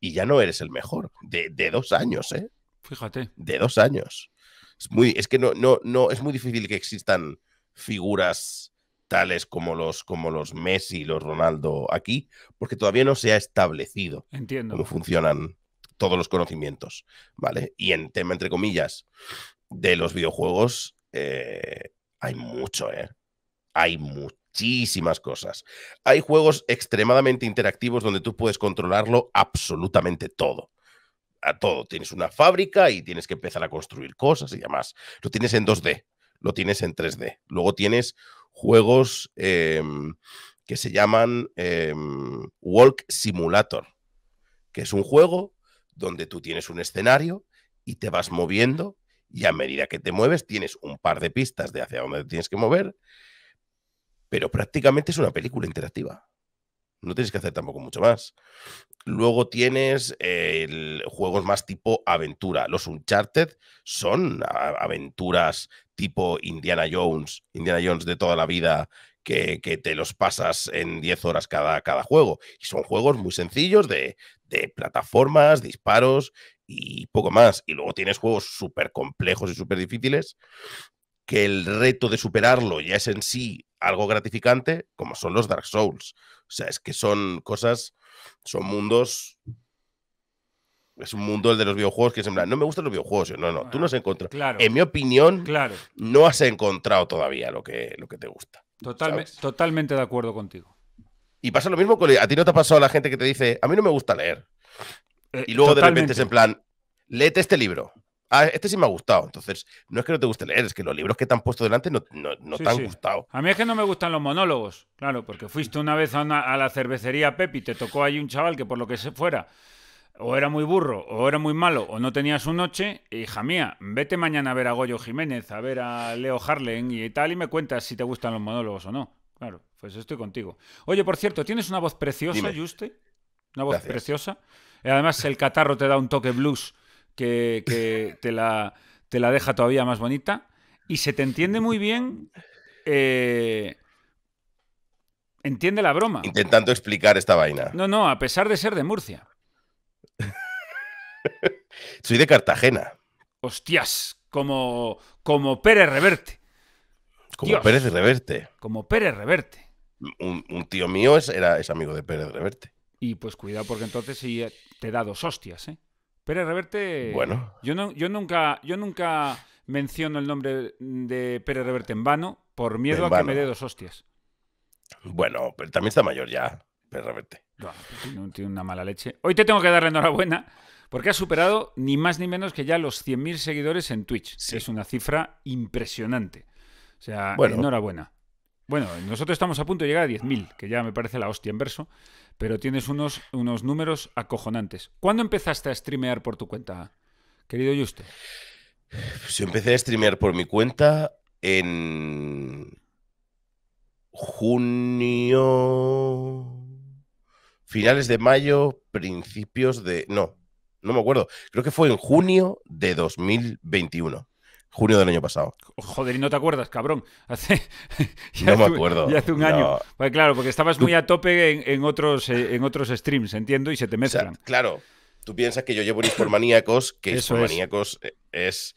Speaker 2: Y ya no eres el mejor, de, de dos años, ¿eh?
Speaker 1: Fíjate.
Speaker 2: De dos años. Es muy, es que no, no, no, es muy difícil que existan figuras tales como los, como los Messi, los Ronaldo aquí, porque todavía no se ha establecido
Speaker 1: Entiendo.
Speaker 2: cómo funcionan todos los conocimientos, ¿vale? Y en tema, entre comillas, de los videojuegos, eh, hay mucho, ¿eh? Hay muchísimas cosas. Hay juegos extremadamente interactivos donde tú puedes controlarlo absolutamente todo. A todo. Tienes una fábrica y tienes que empezar a construir cosas y demás. Lo tienes en 2D, lo tienes en 3D. Luego tienes juegos em, que se llaman em, Walk Simulator, que es un juego donde tú tienes un escenario y te vas moviendo y a medida que te mueves tienes un par de pistas de hacia dónde tienes que mover, pero prácticamente es una película interactiva. No tienes que hacer tampoco mucho más. Luego tienes eh, juegos más tipo aventura. Los Uncharted son aventuras tipo Indiana Jones, Indiana Jones de toda la vida, que, te los pasas en 10 horas cada, cada juego. Y son juegos muy sencillos de, de plataformas, disparos y poco más. Y luego tienes juegos súper complejos y súper difíciles que el reto de superarlo ya es en sí algo gratificante, como son los Dark Souls. O sea, es que son cosas, son mundos... Es un mundo el de los videojuegos que es en plan, no me gustan los videojuegos. No, no, tú no has encontrado.
Speaker 1: Claro.
Speaker 2: En mi opinión,
Speaker 1: Claro.
Speaker 2: no has encontrado todavía lo que, lo que te gusta.
Speaker 1: Totalme- totalmente de acuerdo contigo.
Speaker 2: Y pasa lo mismo con... A ti no te ha pasado la gente que te dice, a mí no me gusta leer.
Speaker 1: Eh,
Speaker 2: Y luego de repente es en plan, léete este libro. Ah, este sí me ha gustado. Entonces, no es que no te guste leer, es que los libros que te han puesto delante no, no, no
Speaker 1: Sí,
Speaker 2: te han
Speaker 1: sí.
Speaker 2: gustado.
Speaker 1: A mí es que no me gustan los monólogos, claro, porque fuiste una vez a, una- a la cervecería Pepi y te tocó ahí un chaval que por lo que se fuera, o era muy burro, o era muy malo, o no tenía su noche, hija mía, vete mañana a ver a Goyo Jiménez, a ver a Leo Harlen y tal, y me cuentas si te gustan los monólogos o no. Claro, pues estoy contigo. Oye, por cierto, tienes una voz preciosa,
Speaker 2: Dime.
Speaker 1: Juste. Una voz
Speaker 2: Gracias.
Speaker 1: preciosa. Y además, el catarro te da un toque blues que, que te, la, te la deja todavía más bonita. Y se te entiende muy bien. eh, entiende la broma.
Speaker 2: Intentando explicar esta vaina.
Speaker 1: No, no, a pesar de ser de Murcia.
Speaker 2: Soy de Cartagena.
Speaker 1: Hostias, como, como Pérez Reverte.
Speaker 2: Como
Speaker 1: Dios.
Speaker 2: Pérez Reverte.
Speaker 1: Como Pérez Reverte.
Speaker 2: Un, un tío mío es, era, es amigo de Pérez Reverte.
Speaker 1: Y pues cuidado, porque entonces sí te da dos hostias, ¿eh? Pérez Reverte.
Speaker 2: Bueno.
Speaker 1: Yo, no, yo, nunca, yo nunca menciono el nombre de Pérez Reverte en vano por miedo
Speaker 2: En
Speaker 1: a que me dé dos hostias.
Speaker 2: Bueno, pero también está mayor ya, Pérez Reverte.
Speaker 1: Pues tiene, un- tiene una mala leche. Hoy te tengo que dar la enhorabuena porque has superado ni más ni menos que ya los 100.000 seguidores en Twitch.
Speaker 2: Sí.
Speaker 1: Es una cifra impresionante. O sea,
Speaker 2: Bueno.
Speaker 1: enhorabuena. Bueno, nosotros estamos a punto de llegar a 10.000, que ya me parece la hostia en verso, pero tienes unos, unos números acojonantes. ¿Cuándo empezaste a streamear por tu cuenta, querido Juste?
Speaker 2: Pues yo empecé a streamear por mi cuenta en junio, finales de mayo, principios de... No, no me acuerdo. Creo que fue en junio de 2021. Junio del año pasado.
Speaker 1: Joder, y no te acuerdas, cabrón. Hace,
Speaker 2: no me acuerdo.
Speaker 1: Ya hace un año. Pues claro, porque estabas muy a tope en, otros, eh, en otros streams, entiendo, y se te mezclan.
Speaker 2: claro, tú piensas que yo llevo en Maníacos, que Maníacos es.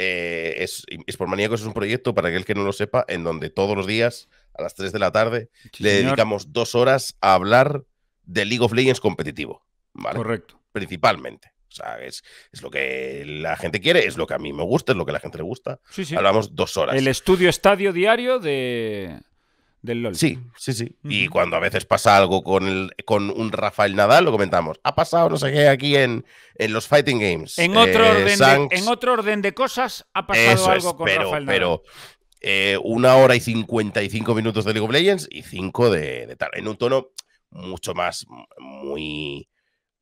Speaker 2: Eh, es, es un proyecto, para aquel que no lo sepa, en donde todos los días, a las 3 de la tarde, le dedicamos dos horas a hablar de League of Legends competitivo. ¿vale?
Speaker 1: Correcto.
Speaker 2: Principalmente. O sea, es, es, lo que la gente quiere, es lo que a mí me gusta, es lo que a la gente le gusta.
Speaker 1: Sí, sí.
Speaker 2: Hablamos dos horas.
Speaker 1: El estudio estadio diario de, del LOL.
Speaker 2: Sí, sí, sí. Y cuando a veces pasa algo con, el, con un Rafael Nadal, lo comentamos. Ha pasado no sé qué aquí en, en los Fighting Games.
Speaker 1: En otro, eh, orden, de, en otro orden de cosas ha pasado algo con Rafael Nadal.
Speaker 2: Pero eh, una hora y 55 minutos de League of Legends y cinco de, de tal. En un tono mucho más, muy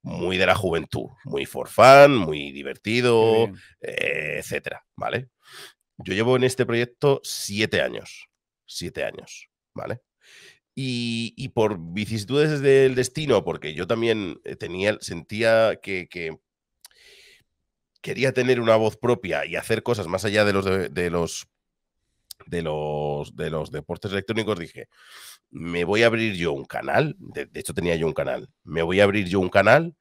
Speaker 2: muy de la juventud, muy for fun, muy divertido, eh, etcétera, ¿vale? Yo llevo en este proyecto siete años, siete años, ¿vale? Y, por vicisitudes del destino, porque yo también eh, tenía, sentía que, quería tener una voz propia y hacer cosas más allá de los, de los de los, de los deportes electrónicos, dije, me voy a abrir yo un canal, de, hecho tenía yo un canal, me voy a abrir yo un canal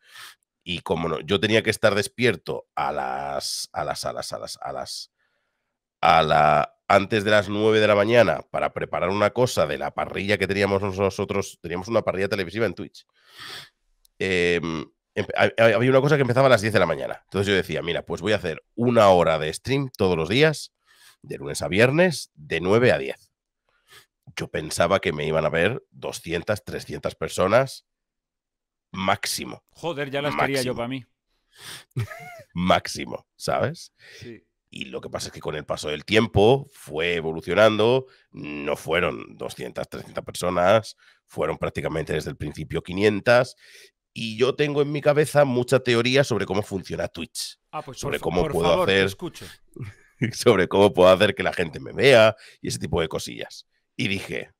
Speaker 2: y como no, yo tenía que estar despierto a las, a las, a las, a las, a las, a la, antes de las 9 de la mañana para preparar una cosa de la parrilla que teníamos nosotros, teníamos una parrilla televisiva en Twitch. Em, había una cosa que empezaba a las 10 de la mañana. Entonces yo decía, mira, pues voy a hacer una hora de stream todos los días de lunes a viernes, de 9 a 10. Yo pensaba que me iban a ver 200, 300 personas máximo.
Speaker 1: Joder, ya las quería yo para mí.
Speaker 2: máximo, ¿sabes? Y lo que pasa es que con el paso del tiempo fue evolucionando, no fueron 200, 300 personas, fueron prácticamente desde el principio 500 y yo tengo en mi cabeza mucha teoría sobre cómo funciona Twitch.
Speaker 1: Ah, pues
Speaker 2: sobre
Speaker 1: por,
Speaker 2: cómo puedo
Speaker 1: favor,
Speaker 2: hacer.
Speaker 1: escucho.
Speaker 2: sobre cómo puedo hacer que la gente me vea y ese tipo de cosillas. Y dije,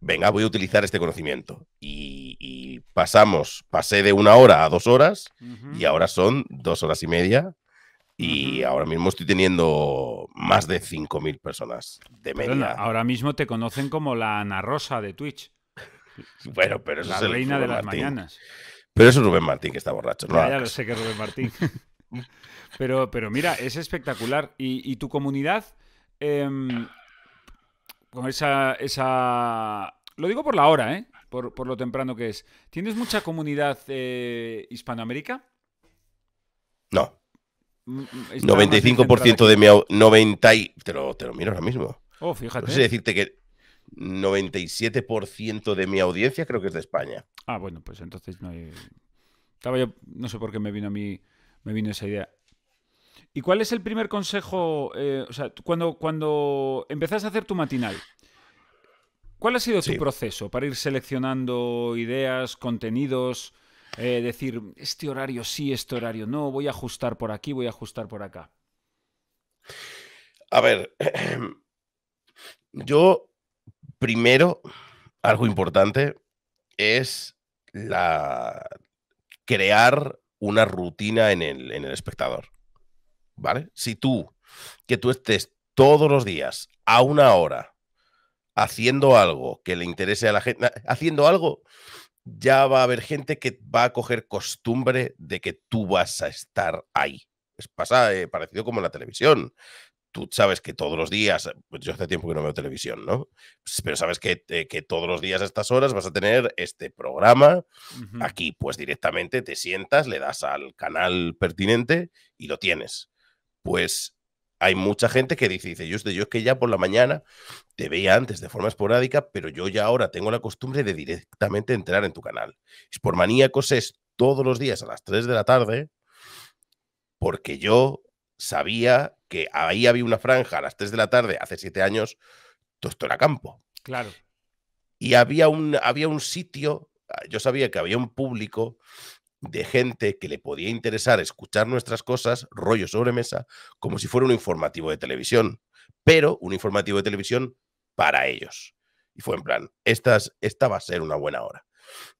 Speaker 2: venga, voy a utilizar este conocimiento. Y, pasamos, pasé de una hora a dos horas y ahora son dos horas y media. Y ahora mismo estoy teniendo más de 5.000 personas de media.
Speaker 1: ahora mismo te conocen como la Ana Rosa de Twitch.
Speaker 2: bueno, pero eso
Speaker 1: la
Speaker 2: es el
Speaker 1: reina de las mañanas.
Speaker 2: Pero eso es Rubén Martín que está borracho. No
Speaker 1: ya, lo sé que es Rubén Martín. Pero, pero mira, es espectacular. Y, tu comunidad, em, con esa, esa... Lo digo por la hora, ¿eh? Por, lo temprano que es. ¿Tienes mucha comunidad eh, hispanoamérica?
Speaker 2: No. 95% mm, de mi... 90 te, lo, te lo miro ahora mismo.
Speaker 1: Oh, fíjate.
Speaker 2: No sé decirte que 97% de mi audiencia creo que es de España.
Speaker 1: Ah, bueno, pues entonces no hay... Estaba yo... No sé por qué me vino a mí... Me vino esa idea. ¿Y cuál es el primer consejo? Eh, o sea, cuando, cuando empezaste a hacer tu matinal, ¿cuál ha sido tu proceso para ir seleccionando ideas, contenidos? Eh, decir, este horario sí, este horario no, voy a ajustar por aquí, voy a ajustar por acá.
Speaker 2: A ver, yo primero, algo importante es la crear una rutina en el, en el espectador. ¿Vale? Si tú, que tú estés todos los días a una hora haciendo algo que le interese a la gente, haciendo algo, ya va a haber gente que va a coger costumbre de que tú vas a estar ahí. Es pasa eh, parecido como en la televisión. Tú sabes que todos los días, pues yo hace tiempo que no veo televisión, ¿no? Pero sabes que, eh, que todos los días a estas horas vas a tener este programa. Aquí, pues directamente te sientas, le das al canal pertinente y lo tienes pues hay mucha gente que dice, dice, yo, yo es que ya por la mañana te veía antes de forma esporádica, pero yo ya ahora tengo la costumbre de directamente entrar en tu canal. por maníacos es todos los días a las 3 de la tarde, porque yo sabía que ahí había una franja a las 3 de la tarde hace 7 años, todo esto era campo.
Speaker 1: Claro.
Speaker 2: Y había un, había un sitio, yo sabía que había un público de gente que le podía interesar escuchar nuestras cosas, rollo sobre mesa, como si fuera un informativo de televisión, pero un informativo de televisión para ellos. Y fue en plan, esta, va a ser una buena hora.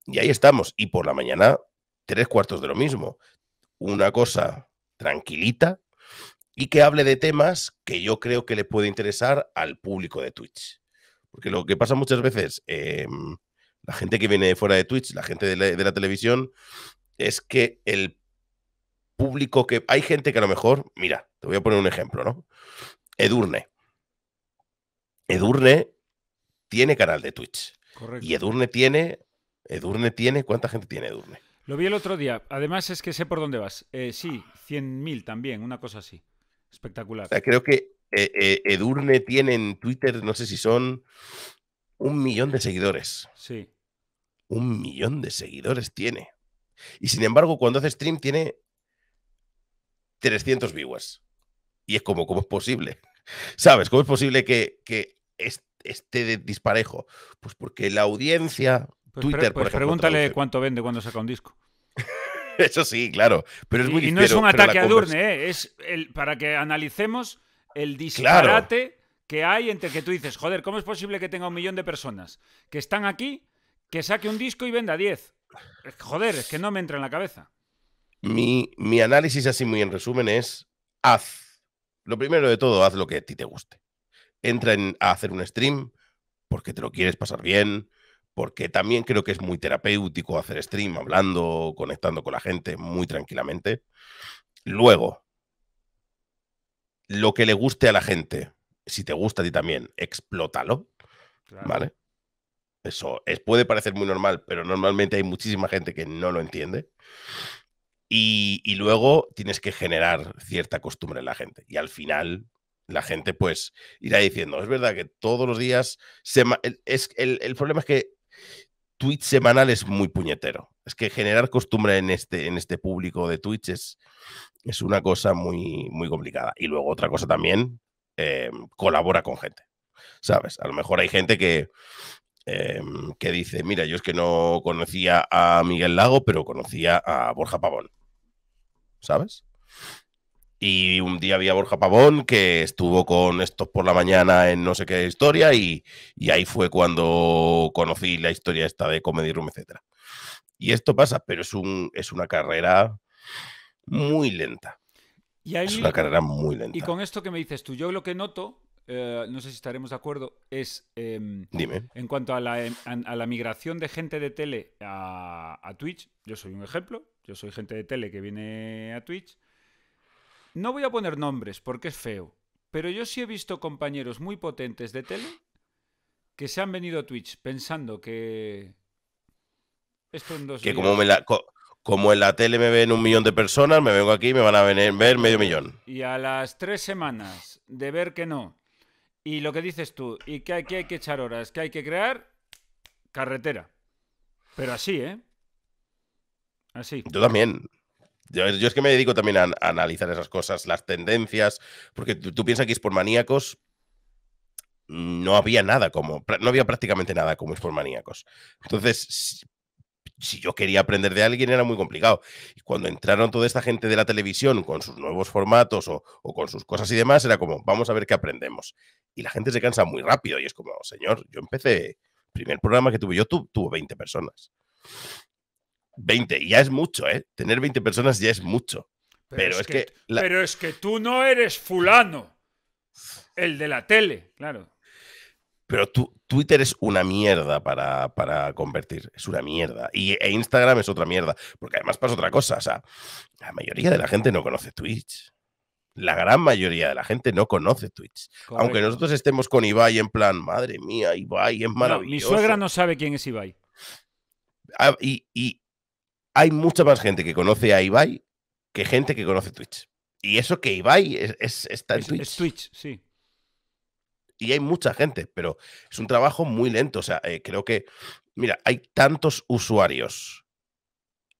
Speaker 2: Y ahí estamos. Y por la mañana, tres cuartos de lo mismo. una cosa tranquilita y que hable de temas que yo creo que le puede interesar al público de Twitch. Porque lo que pasa muchas veces, em, la gente que viene de fuera de Twitch, la gente de la, de la televisión, es que el público que... Hay gente que a lo mejor, mira, te voy a poner un ejemplo, ¿no? Edurne. Edurne tiene canal de Twitch.
Speaker 1: Correcto.
Speaker 2: Y Edurne tiene. Edurne tiene. ¿Cuánta gente tiene Edurne?
Speaker 1: Lo vi el otro día. Además es que sé por dónde vas. Eh, sí, 100.000 también, una cosa así. Espectacular.
Speaker 2: O sea, creo que eh, eh, Edurne tiene en Twitter, no sé si son un millón de seguidores.
Speaker 1: Sí.
Speaker 2: Un millón de seguidores tiene. Y sin embargo, cuando hace stream tiene 300 viewers. Y es como, ¿cómo es posible? ¿Sabes? ¿Cómo es posible que, que est- esté de disparejo? Pues porque la audiencia,
Speaker 1: Pues,
Speaker 2: Twitter,
Speaker 1: pre-
Speaker 2: por
Speaker 1: pues
Speaker 2: ejemplo,
Speaker 1: pregúntale
Speaker 2: traduce.
Speaker 1: cuánto vende cuando saca un disco.
Speaker 2: eso sí, claro. Pero es
Speaker 1: Y,
Speaker 2: muy
Speaker 1: y no es un ataque a Durne, ¿eh? es el, para que analicemos el disparate que hay entre que tú dices, joder, ¿cómo es posible que tenga un millón de personas que están aquí, que saque un disco y venda 10? Joder, es que no me entra en la cabeza.
Speaker 2: Mi, mi análisis así muy en resumen es, haz, lo primero de todo, haz lo que a ti te guste. Entra en, a hacer un stream porque te lo quieres pasar bien, porque también creo que es muy terapéutico hacer stream, hablando, conectando con la gente muy tranquilamente. Luego, lo que le guste a la gente, si te gusta a ti también, explótalo.
Speaker 1: Claro.
Speaker 2: ¿Vale? Eso es, puede parecer muy normal, pero normalmente hay muchísima gente que no lo entiende. Y, luego tienes que generar cierta costumbre en la gente. Y al final, la gente, pues, irá diciendo: es verdad que todos los días. es, el, el problema es que Twitch semanal es muy puñetero. Es que generar costumbre en este, en este público de Twitch es, es una cosa muy, muy complicada. Y luego, otra cosa también, eh, colabora con gente. ¿Sabes? A lo mejor hay gente que, em, que dice, mira, yo es que no conocía a Miguel Lago, pero conocía a Borja Pavón. ¿Sabes? Y un día había Borja Pavón que estuvo con estos por la mañana en no sé qué historia y, y ahí fue cuando conocí la historia esta de Comedy Room, etc. Y esto pasa, pero es, un, es una carrera muy lenta.
Speaker 1: Y ahí,
Speaker 2: Es una carrera muy lenta.
Speaker 1: y con esto que me dices tú, yo lo que noto, eh, no sé si estaremos de acuerdo, es em,
Speaker 2: Dime.
Speaker 1: en cuanto a la, em- a, la migración de gente de tele a, a Twitch, yo soy un ejemplo, yo soy gente de tele que viene a Twitch. No voy a poner nombres porque es feo, pero yo sí he visto compañeros muy potentes de tele que se han venido a Twitch pensando que esto en dos
Speaker 2: Que
Speaker 1: días-
Speaker 2: como, me la, co- como en la tele me ven un millón de personas, me vengo aquí y me van a venir- ver medio millón.
Speaker 1: Y a las tres semanas de ver que no, y lo que dices tú, y que aquí hay que echar horas, que hay que crear, carretera. Pero así, ¿eh? Así.
Speaker 2: Yo también. Yo, es que me dedico también a, analizar esas cosas, las tendencias, porque tú, piensas que es por maníacos. No había nada como, no había prácticamente nada como es por maníacos. Entonces, si, yo quería aprender de alguien era muy complicado. Y cuando entraron toda esta gente de la televisión con sus nuevos formatos o con sus cosas y demás, era como, vamos a ver qué aprendemos. Y la gente se cansa muy rápido y es como, señor, yo empecé, primer programa que tuve yo tu- tuvo 20 personas. 20, y ya es mucho, ¿eh? Tener 20 personas ya es mucho. Pero, es que, la-
Speaker 1: Pero es que tú no eres fulano. El de la tele, claro.
Speaker 2: pero Twitter es una mierda para, para convertir, es una mierda. Y, e Instagram es otra mierda, porque además pasa otra cosa, o sea, la mayoría de la gente no conoce Twitch. La gran mayoría de la gente no conoce Twitch. Aunque nosotros estemos con Ibai en plan, madre mía, Ibai es
Speaker 1: No,
Speaker 2: maravilloso.
Speaker 1: mi suegra no sabe quién es Ibai.
Speaker 2: Ah, y, y hay mucha más gente que conoce a Ibai que gente que conoce Twitch. Y eso que Ibai es- es- está en
Speaker 1: Es,
Speaker 2: Twitch.
Speaker 1: es Twitch, sí.
Speaker 2: y hay mucha gente, pero es un trabajo muy lento. O sea, eh, creo que, mira, hay tantos usuarios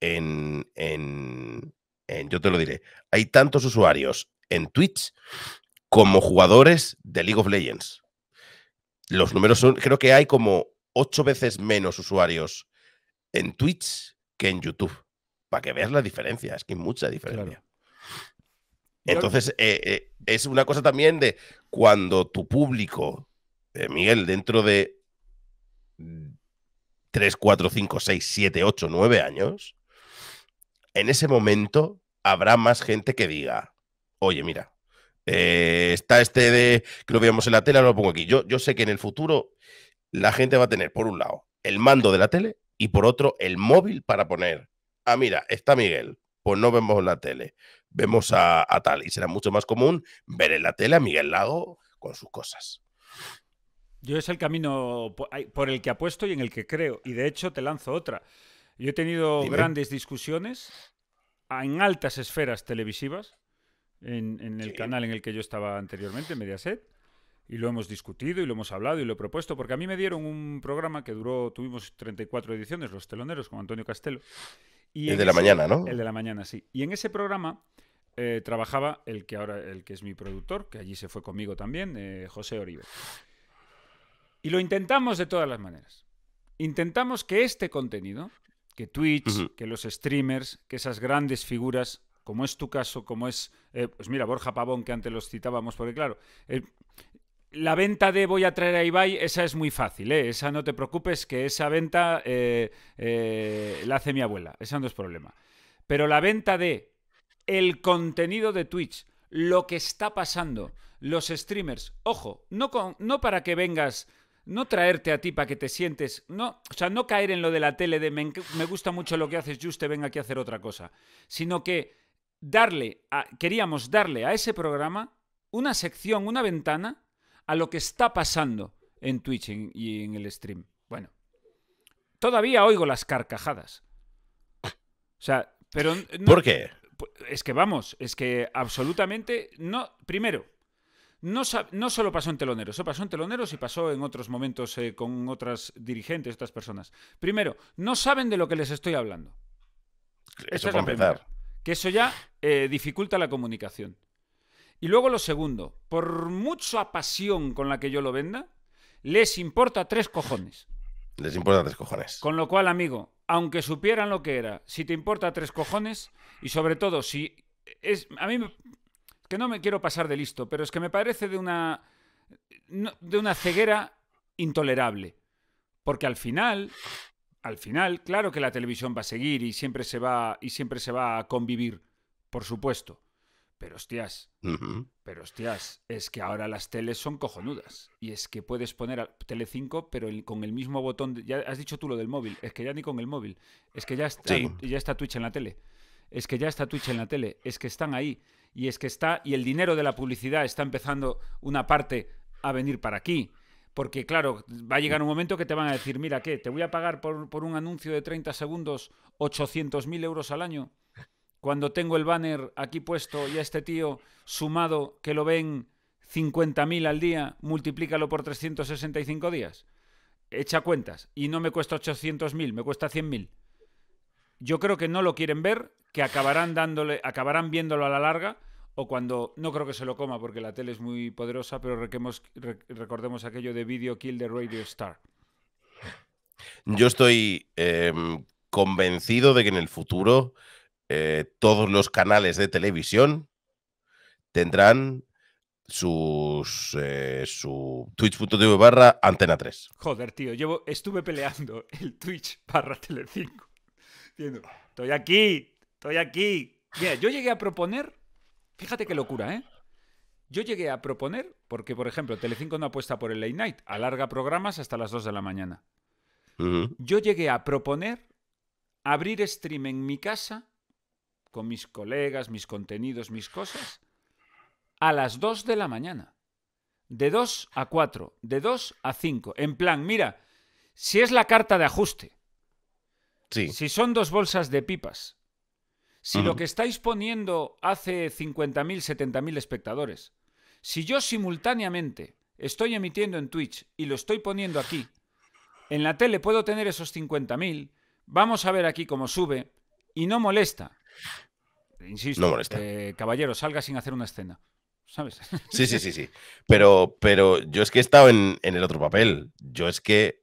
Speaker 2: en, en, en- yo te lo diré, hay tantos usuarios en Twitch como jugadores de League of Legends. Los números son, creo que hay como ocho veces menos usuarios en Twitch que en YouTube. Para que veas la diferencia, es que hay mucha diferencia. Entonces, eh, eh, es una cosa también de cuando tu público, eh, Miguel, dentro de 3, 4, 5, 6, 7, 8, 9 años, en ese momento habrá más gente que diga, oye, mira, eh, está este de que lo veamos en la tele, ahora lo pongo aquí. Yo, yo sé que en el futuro la gente va a tener, por un lado, el mando de la tele y por otro, el móvil para poner, ah, mira, está Miguel, pues no vemos la tele, vemos a, a tal. Y será mucho más común ver en la tele a Miguel Lago con sus cosas.
Speaker 1: Yo es el camino por el que apuesto y en el que creo. Y de hecho te lanzo otra. Yo he tenido
Speaker 2: Dime.
Speaker 1: grandes discusiones en altas esferas televisivas, en, en el
Speaker 2: Sí.
Speaker 1: canal en el que yo estaba anteriormente, Mediaset, y lo hemos discutido y lo hemos hablado y lo he propuesto, porque a mí me dieron un programa que duró, tuvimos 34 ediciones, Los Teloneros, con Antonio Castelo. Y
Speaker 2: El de la mañana, ¿no?
Speaker 1: El de la mañana, sí. Y en ese programa eh, trabajaba el que ahora el que es mi productor, que allí se fue conmigo también, eh, José Oribe. Y lo intentamos de todas las maneras. Intentamos que este contenido, que Twitch, que los streamers, que esas grandes figuras, como es tu caso, como es, eh, pues mira, Borja Pavón, que antes los citábamos, porque claro, la venta de voy a traer a Ibai, esa es muy fácil, ¿eh? esa no te preocupes, que esa venta eh, eh, la hace mi abuela, esa no es problema. Pero la venta de el contenido de Twitch, lo que está pasando, los streamers, ojo, no, con, no para que vengas, no traerte a ti para que te sientes, no, o sea, no caer en lo de la tele de me, gusta mucho lo que haces, Juste, venga aquí a hacer otra cosa, sino que darle, a- queríamos darle a ese programa una sección, una ventana a lo que está pasando en Twitch y en el stream. Bueno, todavía oigo las carcajadas. O sea, pero no-
Speaker 2: ¿Por qué?
Speaker 1: Es que vamos, es que absolutamente no. Primero, no, no solo pasó en teloneros, eso pasó en teloneros y pasó en otros momentos eh, con otras dirigentes, otras personas. Primero, no saben de lo que les estoy hablando.
Speaker 2: Eso
Speaker 1: es
Speaker 2: para
Speaker 1: la primera. Que eso ya eh, dificulta la comunicación. Y luego lo segundo, por mucha pasión con la que yo lo venda, les importa tres cojones.
Speaker 2: Les importa tres cojones.
Speaker 1: Con lo cual, amigo, aunque supieran lo que era, si te importa tres cojones, y sobre todo si es. A mí. que no me quiero pasar de listo, pero es que me parece de una. de una ceguera intolerable. Porque al final. Al final, claro que la televisión va a seguir y siempre se va. y siempre se va a convivir. Por supuesto. Pero hostias. Pero hostias, es que ahora las teles son cojonudas. Y es que puedes poner a Tele5, pero el- con el mismo botón. de- ya has dicho tú lo del móvil. Es que ya ni con el móvil. Es que ya está,
Speaker 2: Sí.
Speaker 1: ya está Twitch en la tele. Es que ya está Twitch en la tele. Es que están ahí. Y es que está. Y el dinero de la publicidad está empezando una parte a venir para aquí. Porque, claro, va a llegar un momento que te van a decir: Mira, ¿qué? ¿Te voy a pagar por, por un anuncio de 30 segundos 800.000 euros al año? cuando tengo el banner aquí puesto y a este tío sumado que lo ven 50.000 al día, multiplícalo por 365 días. Echa cuentas. Y no me cuesta 800.000, me cuesta 100.000. Yo creo que no lo quieren ver, que acabarán dándole, acabarán viéndolo a la larga, o cuando no creo que se lo coma porque la tele es muy poderosa, pero requemos- re- recordemos aquello de Video Kill the Radio Star.
Speaker 2: Yo estoy em, convencido de que en el futuro eh, todos los canales de televisión tendrán sus eh, su twitch.tv barra antena 3.
Speaker 1: Joder, tío, llevo, estuve peleando el Twitch barra Telecinco. Diciendo, estoy aquí, estoy aquí. Mira, yo llegué a proponer, fíjate qué locura, ¿eh? Yo llegué a proponer, porque por ejemplo, Telecinco no apuesta por el late night, alarga programas hasta las 2 de la mañana. Yo llegué a proponer abrir stream en mi casa, con mis colegas, mis contenidos, mis cosas, a las 2 de la mañana. De 2 a 4, de 2 a 5. En plan, mira, si es la carta de ajuste,
Speaker 2: Sí,
Speaker 1: si son dos bolsas de pipas, si lo que estáis poniendo hace 50.000, 70.000 espectadores, si yo simultáneamente estoy emitiendo en Twitch y lo estoy poniendo aquí, en la tele puedo tener esos 50.000, vamos a ver aquí cómo sube y no molesta. Insisto,
Speaker 2: No molesta.
Speaker 1: eh, caballero, salga sin hacer una escena. ¿Sabes?
Speaker 2: sí, sí, sí, sí. Pero, pero yo es que he estado en, en el otro papel. Yo es que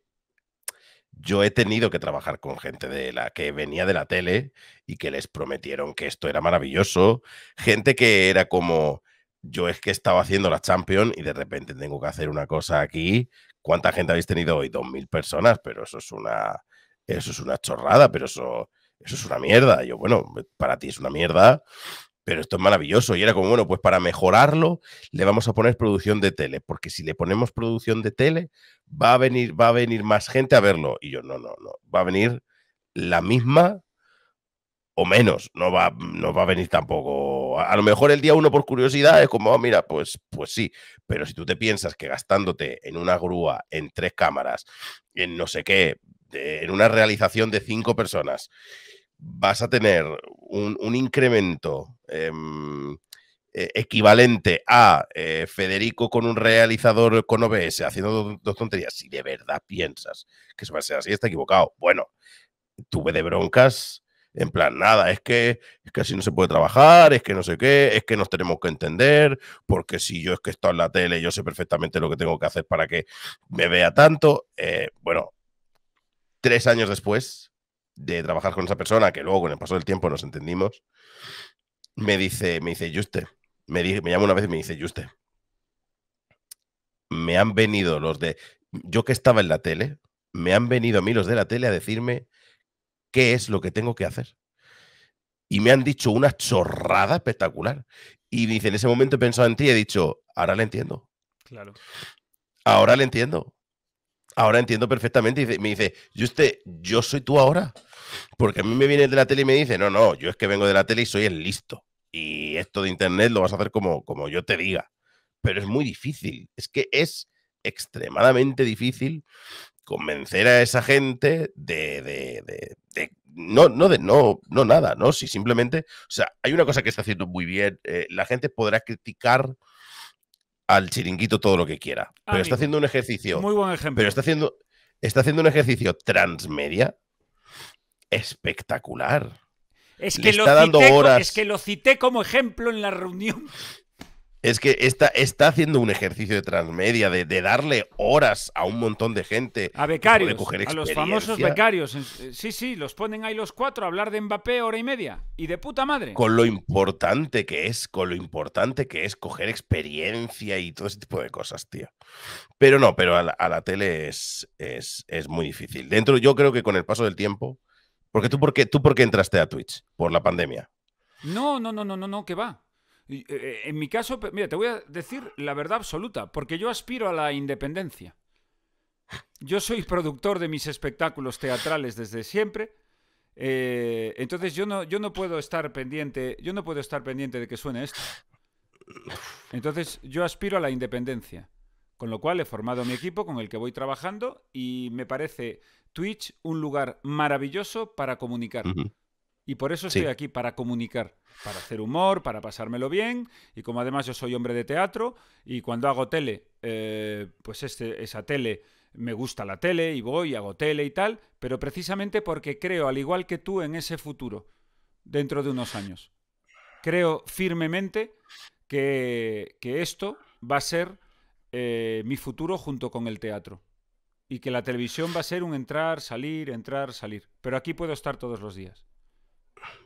Speaker 2: yo he tenido que trabajar con gente de la que venía de la tele y que les prometieron que esto era maravilloso. Gente que era como, yo es que estaba haciendo la Champion y de repente tengo que hacer una cosa aquí. ¿Cuánta gente habéis tenido hoy? Dos mil personas, pero eso es una, eso es una chorrada, pero eso, eso es una mierda. yo, bueno, para ti es una mierda, pero esto es maravilloso. Y era como, bueno, pues para mejorarlo le vamos a poner producción de tele, porque si le ponemos producción de tele, va a venir, va a venir más gente a verlo. Y yo, no, no, no, va a venir la misma o menos, no va, no va a venir tampoco. A lo mejor el día uno por curiosidad es como, oh, mira, pues, pues sí, pero si tú te piensas que gastándote en una grúa, en tres cámaras, en no sé qué, en una realización de cinco personas, vas a tener un, incremento em, e, equivalente a eh, Federico con un realizador con OBS haciendo dos, tonterías, si de verdad piensas que eso va a ser así, está equivocado. Bueno, tuve de broncas. En plan, nada, es que, es que así no se puede trabajar, es que no sé qué, es que nos tenemos que entender, porque si yo es que estoy en la tele, yo sé perfectamente lo que tengo que hacer para que me vea tanto. Eh, bueno, tres años después, de trabajar con esa persona, que luego con el paso del tiempo nos entendimos, me dice, me dice, Juste, me, me llama una vez y me dice, Juste, me han venido los de, yo que estaba en la tele, me han venido a mí los de la tele a decirme qué es lo que tengo que hacer. Y me han dicho una chorrada espectacular. Y dice, en ese momento he pensado en ti y he dicho, ahora le entiendo.
Speaker 1: Claro.
Speaker 2: Ahora le entiendo. Ahora entiendo perfectamente. Me dice, Juste, yo soy tú ahora. Porque a mí me viene de la tele y me dice, no, no, yo es que vengo de la tele y soy el listo. Y esto de Internet lo vas a hacer como, como yo te diga. Pero es muy difícil. Es que es extremadamente difícil convencer a esa gente de, de, de, no, no de no, no nada, ¿no? Si simplemente, o sea, hay una cosa que está haciendo muy bien. Eh, la gente podrá criticar al chiringuito todo lo que quiera, pero está haciendo un ejercicio.
Speaker 1: Muy buen ejemplo.
Speaker 2: Pero está haciendo, está haciendo un ejercicio transmedia espectacular.
Speaker 1: Es que, lo cité, es que lo cité como ejemplo en la reunión.
Speaker 2: Es que está, está haciendo un ejercicio de transmedia, de, darle horas a un montón de gente.
Speaker 1: A becarios, a los famosos becarios. Eh, sí, sí, los ponen ahí los cuatro a hablar de Mbappé hora y media. Y de puta madre.
Speaker 2: Con lo importante que es, con lo importante que es coger experiencia y todo ese tipo de cosas, tío. Pero no, pero a la, tele es, es, es muy difícil. Dentro, yo creo que con el paso del tiempo porque tú por qué, tú por qué entraste a Twitch? Por la pandemia.
Speaker 1: No, no, no, no, no, no, que va. Eh, eh, en mi caso, mira, te voy a decir la verdad absoluta, porque yo aspiro a la independencia. Yo soy productor de mis espectáculos teatrales desde siempre. Eh, entonces yo no, yo no puedo estar pendiente, yo no puedo estar pendiente de que suene esto. Entonces yo aspiro a la independencia. Con lo cual he formado mi equipo con el que voy trabajando y me parece Twitch un lugar maravilloso para comunicar. Y por eso estoy aquí, para comunicar, para hacer humor, para pasármelo bien. Y como además yo soy hombre de teatro y cuando hago tele, eh, pues este, esa tele, me gusta la tele y voy, hago tele y tal, pero precisamente porque creo, al igual que tú, en ese futuro, dentro de unos años. Creo firmemente que, que esto va a ser eh, mi futuro junto con el teatro. Y que la televisión va a ser un entrar, salir, entrar, salir. Pero aquí puedo estar todos los días.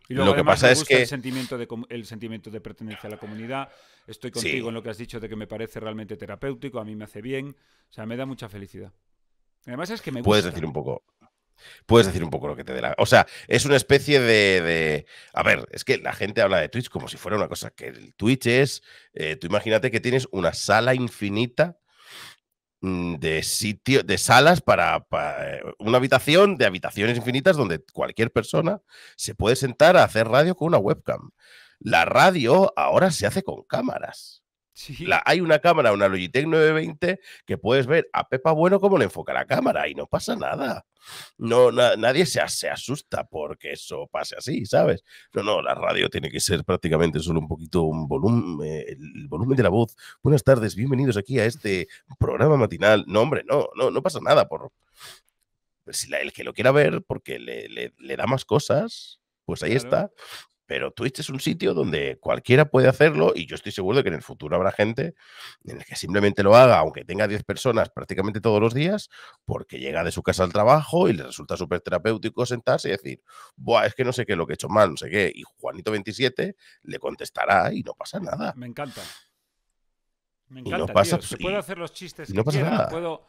Speaker 1: Y luego, lo que pasa es que el sentimiento de el sentimiento de pertenencia a la comunidad. Estoy contigo en lo que has dicho de que me parece realmente terapéutico, a mí me hace bien, o sea, me da mucha felicidad. Además es que me gusta.
Speaker 2: Puedes decir un poco. Puedes decir un poco lo que te dé la. O sea, es una especie de, A ver, es que la gente habla de Twitch como si fuera una cosa. Que el Twitch es. Eh, tú imagínate que tienes una sala infinita de sitio, de salas para, eh, una habitación de habitaciones infinitas donde cualquier persona se puede sentar a hacer radio con una webcam. La radio ahora se hace con cámaras hay una cámara, una Logitech 920, que puedes ver a Pepa Bueno cómo le enfoca la cámara y no pasa nada. No, nadie se, se, asusta porque eso pase así, ¿sabes? No, no, la radio tiene que ser prácticamente solo un poquito un volumen, eh, el volumen de la voz. Buenas tardes, bienvenidos aquí a este programa matinal. No, hombre, no, no, no pasa nada por... Si el que lo quiera ver porque le, le, da más cosas, pues ahí está. Pero Twitch es un sitio donde cualquiera puede hacerlo y yo estoy seguro de que en el futuro habrá gente en el que simplemente lo haga, aunque tenga 10 personas prácticamente todos los días, porque llega de su casa al trabajo y le resulta súper terapéutico sentarse y decir, Buah, es que no sé qué lo que he hecho mal, no sé qué. Y Juanito27 le contestará y no pasa nada.
Speaker 1: Me encanta. Me encanta. Se puede hacer los chistes. no pasa nada. Puedo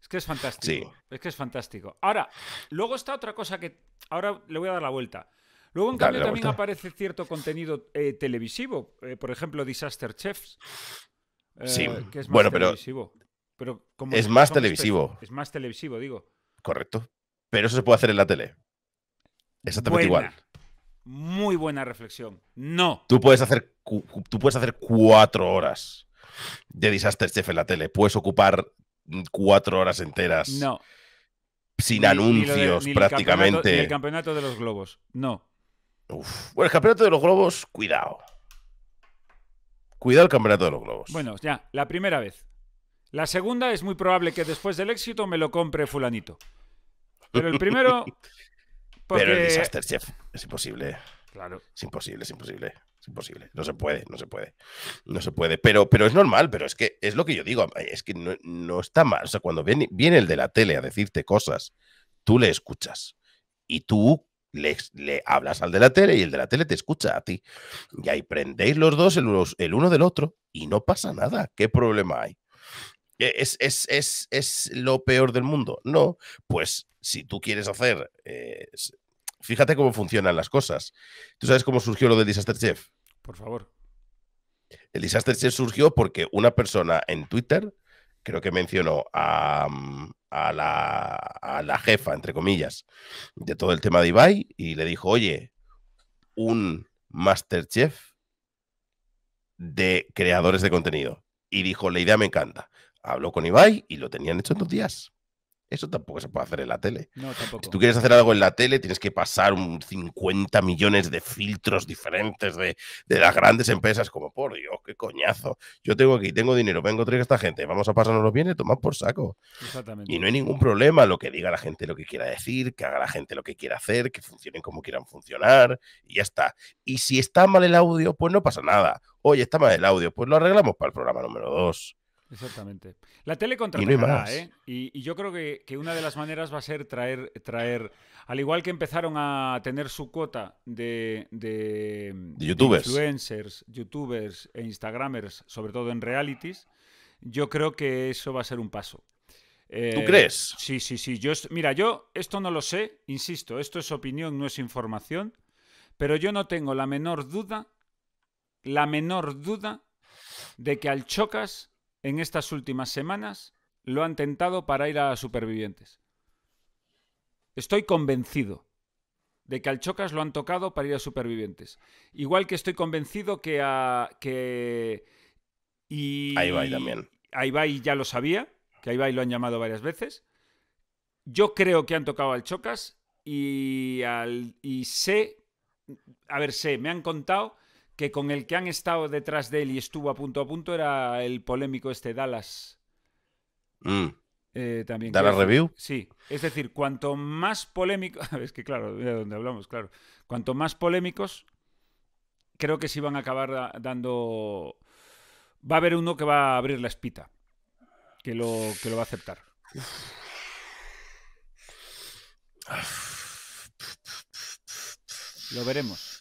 Speaker 1: Es que es fantástico. Es que es fantástico. Ahora, luego está otra cosa que ahora le voy a dar la vuelta. Luego, en cambio, también aparece cierto contenido eh, televisivo. Eh, por ejemplo, Disaster Chefs.
Speaker 2: Eh, sí, que es más bueno, televisivo. pero, es más televisivo.
Speaker 1: Es más televisivo, digo.
Speaker 2: Correcto. Pero eso se puede hacer en la tele. Exactamente igual.
Speaker 1: Muy buena reflexión. No.
Speaker 2: Tú puedes hacer, tú puedes hacer cuatro horas de Disaster Chef en la tele. Puedes ocupar cuatro horas enteras.
Speaker 1: No.
Speaker 2: Sin anuncios, prácticamente.
Speaker 1: El el campeonato de los globos. No.
Speaker 2: Bueno, el campeonato de los globos, cuidado. Cuidado el campeonato de los globos.
Speaker 1: Bueno, ya, la primera vez. La segunda es muy probable que después del éxito me lo compre fulanito. Pero el primero...
Speaker 2: Pero el Disaster Chef es imposible.
Speaker 1: Claro.
Speaker 2: Es imposible, es imposible. Es imposible. No se puede, no se puede. No se puede. Pero, pero es normal, pero es que es lo que yo digo. Es que no, está mal. O sea, cuando viene, viene el de la tele a decirte cosas, tú le escuchas. Y tú le, hablas al de la tele y el de la tele te escucha a ti. Y ahí prendéis los dos el, uno del otro y no pasa nada. ¿Qué problema hay? ¿E, ¿Es, es, es, lo peor del mundo? No, pues si tú quieres hacer... Eh, fíjate cómo funcionan las cosas. ¿Tú sabes cómo surgió lo del Disaster Chef?
Speaker 1: Por favor.
Speaker 2: El Disaster Chef surgió porque una persona en Twitter creo que mencionó a, mm, a, la, a, la, jefa, entre comillas, de todo el tema de Ibai y le dijo, oye, un Masterchef de creadores de contenido. Y dijo, la idea me encanta. Habló con Ibai y lo tenían hecho dos días. Eso tampoco se puede hacer en la tele.
Speaker 1: No, tampoco.
Speaker 2: Si tú quieres hacer algo en la tele, tienes que pasar un 50 millones de filtros diferentes de, las grandes empresas. Como, por Dios, qué coñazo. Yo tengo aquí, tengo dinero, vengo a traer a esta gente, vamos a pasarnos bien y tomar por saco.
Speaker 1: Exactamente.
Speaker 2: Y no hay ningún problema lo que diga la gente lo que quiera decir, que haga la gente lo que quiera hacer, que funcionen como quieran funcionar y ya está. Y si está mal el audio, pues no pasa nada. Oye, está mal el audio, pues lo arreglamos para el programa número 2.
Speaker 1: Exactamente. La tele contratará, ¿eh? Y, yo creo que, una de las maneras va a ser traer, traer, al igual que empezaron a tener su cuota de, de,
Speaker 2: youtubers.
Speaker 1: influencers, youtubers e instagramers, sobre todo en realities, yo creo que eso va a ser un paso.
Speaker 2: ¿Tú eh, crees?
Speaker 1: Sí, sí, sí. Yo, mira, yo esto no lo sé, insisto, esto es opinión, no es información, pero yo no tengo la menor duda, la menor duda de que al Chocas en estas últimas semanas lo han tentado para ir a Supervivientes. Estoy convencido de que al Chocas lo han tocado para ir a Supervivientes. Igual que estoy convencido que a. que. Y.
Speaker 2: Ahí va también.
Speaker 1: Ahí va ya lo sabía, que ahí va lo han llamado varias veces. Yo creo que han tocado al Chocas y, al, y sé. A ver, sé, me han contado que con el que han estado detrás de él y estuvo a punto a punto era el polémico este Dallas.
Speaker 2: Mm.
Speaker 1: Eh, también.
Speaker 2: ¿Dallas Review?
Speaker 1: Sí. Es decir, cuanto más polémico. Es que claro, de donde hablamos, claro. Cuanto más polémicos, creo que sí van a acabar dando. Va a haber uno que va a abrir la espita. Que lo, que lo va a aceptar. Lo veremos.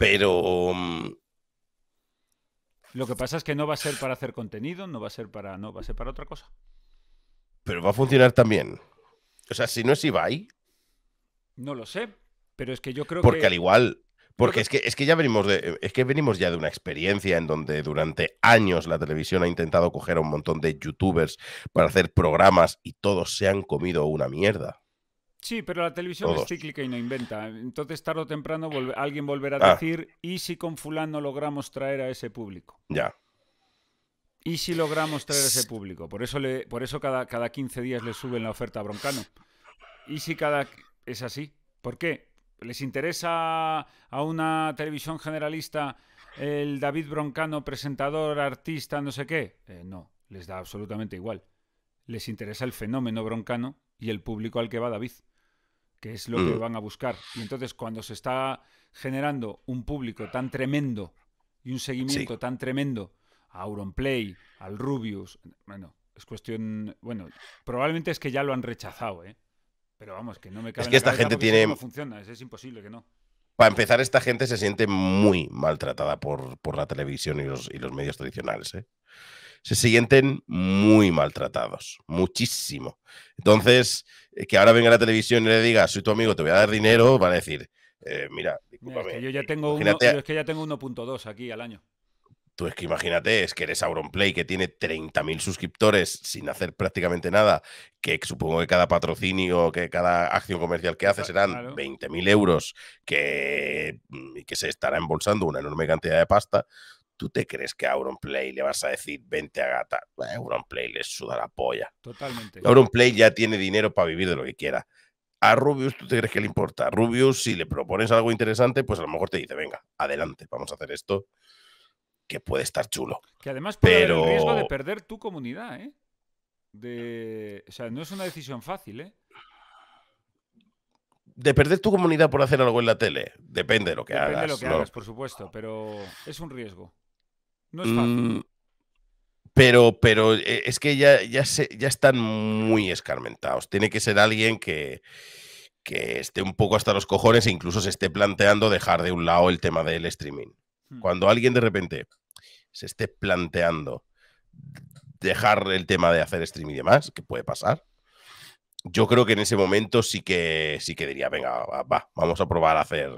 Speaker 2: Pero.
Speaker 1: Lo que pasa es que no va a ser para hacer contenido, no va a ser para. No, va a ser para otra cosa.
Speaker 2: Pero va a funcionar también. O sea, si no es Ibai.
Speaker 1: No lo sé. Pero es que yo creo
Speaker 2: que. Porque al igual. Porque es que, es que ya venimos de. Es que venimos ya de una experiencia en donde durante años la televisión ha intentado coger a un montón de youtubers para hacer programas y todos se han comido una mierda.
Speaker 1: Sí, pero la televisión es cíclica y no inventa. Entonces, tarde o temprano, alguien volverá a ah. decir, ¿y si con fulano logramos traer a ese público?
Speaker 2: Ya.
Speaker 1: ¿Y si logramos traer a ese público? Por eso, le, por eso cada, cada 15 días le suben la oferta a Broncano. ¿Y si cada... es así? ¿Por qué? ¿Les interesa a una televisión generalista el David Broncano, presentador, artista, no sé qué? Eh, no, les da absolutamente igual. Les interesa el fenómeno Broncano y el público al que va David que es lo que mm. van a buscar. Y entonces cuando se está generando un público tan tremendo y un seguimiento tan tremendo a Auronplay, al Rubius, bueno, es cuestión, bueno, probablemente es que ya lo han rechazado, ¿eh? Pero vamos, que no me cabe
Speaker 2: Es que esta gente tiene
Speaker 1: no funciona, es, imposible que no.
Speaker 2: Para empezar, esta gente se siente muy maltratada por, por la televisión y los, y los medios tradicionales, ¿eh? se sienten muy maltratados, muchísimo. Entonces, eh, que ahora venga la televisión y le diga, soy tu amigo, te voy a dar dinero, van a decir, eh, mira,
Speaker 1: Mira, es que yo ya tengo uno, yo es que ya tengo 1.2 aquí al año.
Speaker 2: Tú es que imagínate, es que eres Auronplay, que tiene 30.000 suscriptores sin hacer prácticamente nada, que supongo que cada patrocinio, que cada acción comercial que hace serán
Speaker 1: Claro.
Speaker 2: 20.000 euros, que, mm, y que se estará embolsando una enorme cantidad de pasta. ¿Tú te crees que a Auronplay le vas a decir, vente a gata? A Auronplay le suda la polla.
Speaker 1: Totalmente.
Speaker 2: Auronplay ya tiene dinero para vivir de lo que quiera. A Rubius, ¿tú te crees que le importa? A Rubius, si le propones algo interesante, pues a lo mejor te dice, venga, adelante, vamos a hacer esto, que puede estar chulo.
Speaker 1: Que además puede haber el riesgo de
Speaker 2: Pero-
Speaker 1: perder tu comunidad, ¿eh? De... O sea, no es una decisión fácil, ¿eh?
Speaker 2: De perder tu comunidad por hacer algo en la tele, depende de lo que
Speaker 1: Depende
Speaker 2: hagas.
Speaker 1: de lo que
Speaker 2: ¿no?
Speaker 1: hagas, por supuesto, pero es un riesgo. No es fácil.
Speaker 2: Mm, pero, pero eh, es que ya, ya, se- ya están muy escarmentados. Tiene que ser alguien que, que esté un poco hasta los cojones e incluso se esté planteando dejar de un lado el tema del streaming.
Speaker 1: Hmm.
Speaker 2: Cuando alguien de repente se esté planteando dejar el tema de hacer streaming y demás, que puede pasar, yo creo que en ese momento sí que sí que diría, venga, va, va, vamos a probar a hacer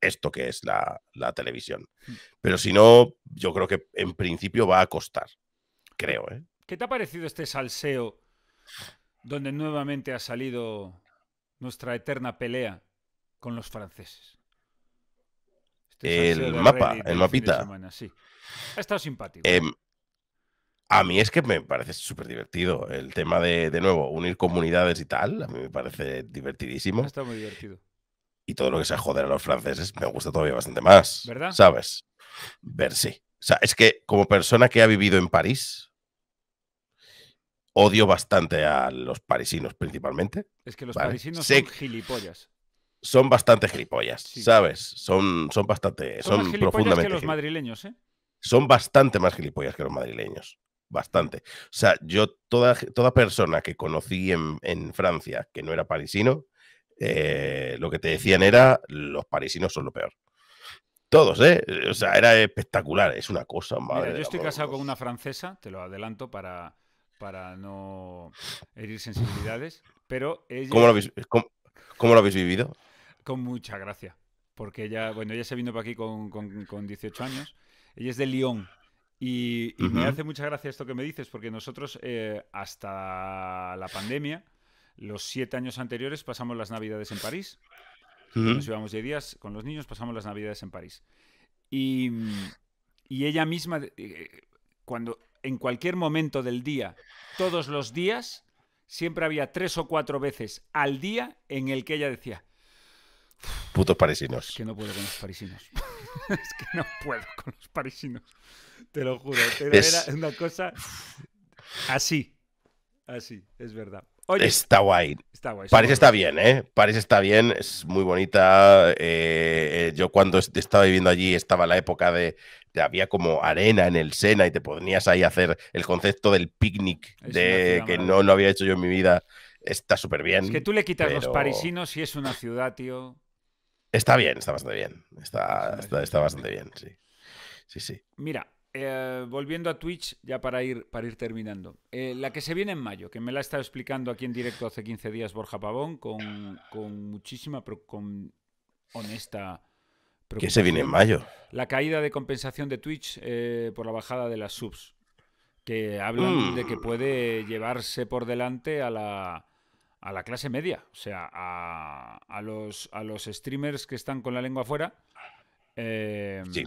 Speaker 2: esto que es la, la televisión.
Speaker 1: Hmm.
Speaker 2: Pero si no, yo creo que en principio va a costar. Creo, ¿eh?
Speaker 1: ¿Qué te ha parecido este salseo donde nuevamente ha salido nuestra eterna pelea con los franceses? Este
Speaker 2: El mapa, el mapita.
Speaker 1: semana, sí. Ha estado simpático.
Speaker 2: Em, a mí es que me parece súper divertido el tema de, de nuevo, unir comunidades y tal. A mí me parece divertidísimo.
Speaker 1: Estado muy divertido.
Speaker 2: y todo lo que sea joder a los franceses me gusta todavía bastante más.
Speaker 1: ¿Verdad?
Speaker 2: ¿Sabes? Ver sí. O sea, es que como persona que ha vivido en París, odio bastante a los parisinos principalmente.
Speaker 1: Es que los
Speaker 2: Vale.
Speaker 1: parisinos
Speaker 2: Sé-
Speaker 1: son gilipollas.
Speaker 2: Son bastante gilipollas,
Speaker 1: Sí.
Speaker 2: ¿sabes? Son, son bastante,
Speaker 1: Son,
Speaker 2: son,
Speaker 1: más gilipollas
Speaker 2: profundamente
Speaker 1: que los madrileños, ¿eh?
Speaker 2: son bastante más gilipollas que los madrileños. Bastante. O sea, yo, toda, toda persona que conocí en, en Francia que no era parisino, eh, lo que te decían era, los parisinos son lo peor. Todos, ¿eh? O sea, era espectacular. Es una cosa, madre.
Speaker 1: Mira, yo estoy casado con una francesa, te lo adelanto para, para no herir sensibilidades, pero ella
Speaker 2: ¿Cómo lo habéis, cómo- cómo lo habéis vivido?
Speaker 1: Con mucha gracia, porque ella, bueno, ella se vino para aquí con, con- con 18 años, ella es de Lyon. Y, y me hace mucha gracia esto que me dices, porque nosotros eh, hasta la pandemia, los siete años anteriores, pasamos las navidades en París. Nos íbamos de días con los niños, pasamos las navidades en París. Y, y ella misma, eh, cuando en cualquier momento del día, todos los días, siempre había tres o cuatro veces al día en el que ella decía,
Speaker 2: Putos parisinos.
Speaker 1: es que no puedo con los parisinos. es que no puedo con los parisinos. Te lo juro. Era,
Speaker 2: Es-
Speaker 1: era una cosa así. Así, es verdad. Oye,
Speaker 2: Está guay.
Speaker 1: está guay.
Speaker 2: París está bien, ¿eh? París está bien, es muy bonita. eh, eh, yo cuando est- estaba viviendo allí estaba la época de, de había como arena en el Sena y te ponías ahí a hacer el concepto del picnic
Speaker 1: Es
Speaker 2: de que no lo había hecho yo en mi vida. Está súper bien.
Speaker 1: Es que tú le quitas los parisinos y es una ciudad, tío.
Speaker 2: Está bien, está bastante bien. Está, está, bastante bien, sí. Sí, sí.
Speaker 1: Mira, eh, volviendo a Twitch, ya para ir, para ir terminando. Eh, la que se viene en mayo, que me la ha estado explicando aquí en directo hace 15 días Borja Pavón, con, con muchísima, pero con honesta
Speaker 2: ¿Qué se viene en
Speaker 1: preocupación.
Speaker 2: mayo?
Speaker 1: La caída de compensación de Twitch eh, por la bajada de las subs. Que hablan de que
Speaker 2: Mm.
Speaker 1: puede llevarse por delante a la, a la clase media. O sea, a, a los, a los streamers que están con la lengua afuera. Eh,
Speaker 2: Sí.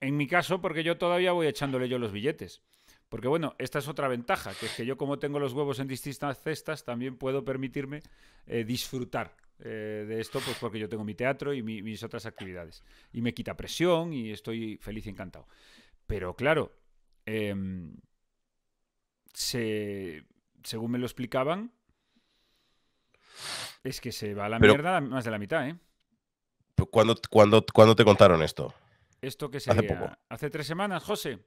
Speaker 1: En mi caso, porque yo todavía voy echándole yo los billetes. Porque bueno, esta es otra ventaja, que es que yo como tengo los huevos en distintas cestas, también puedo permitirme eh, disfrutar eh, de esto, pues porque yo tengo mi teatro y mi- mis otras actividades. Y me quita presión y estoy feliz y encantado. Pero claro, em, se, según me lo explicaban, es que se va a la
Speaker 2: Pero-
Speaker 1: mierda más de la mitad, ¿eh?
Speaker 2: ¿Cuándo, cuándo, cuándo te contaron esto?
Speaker 1: ¿Esto
Speaker 2: Hace
Speaker 1: sería?
Speaker 2: poco.
Speaker 1: ¿Hace tres semanas, José?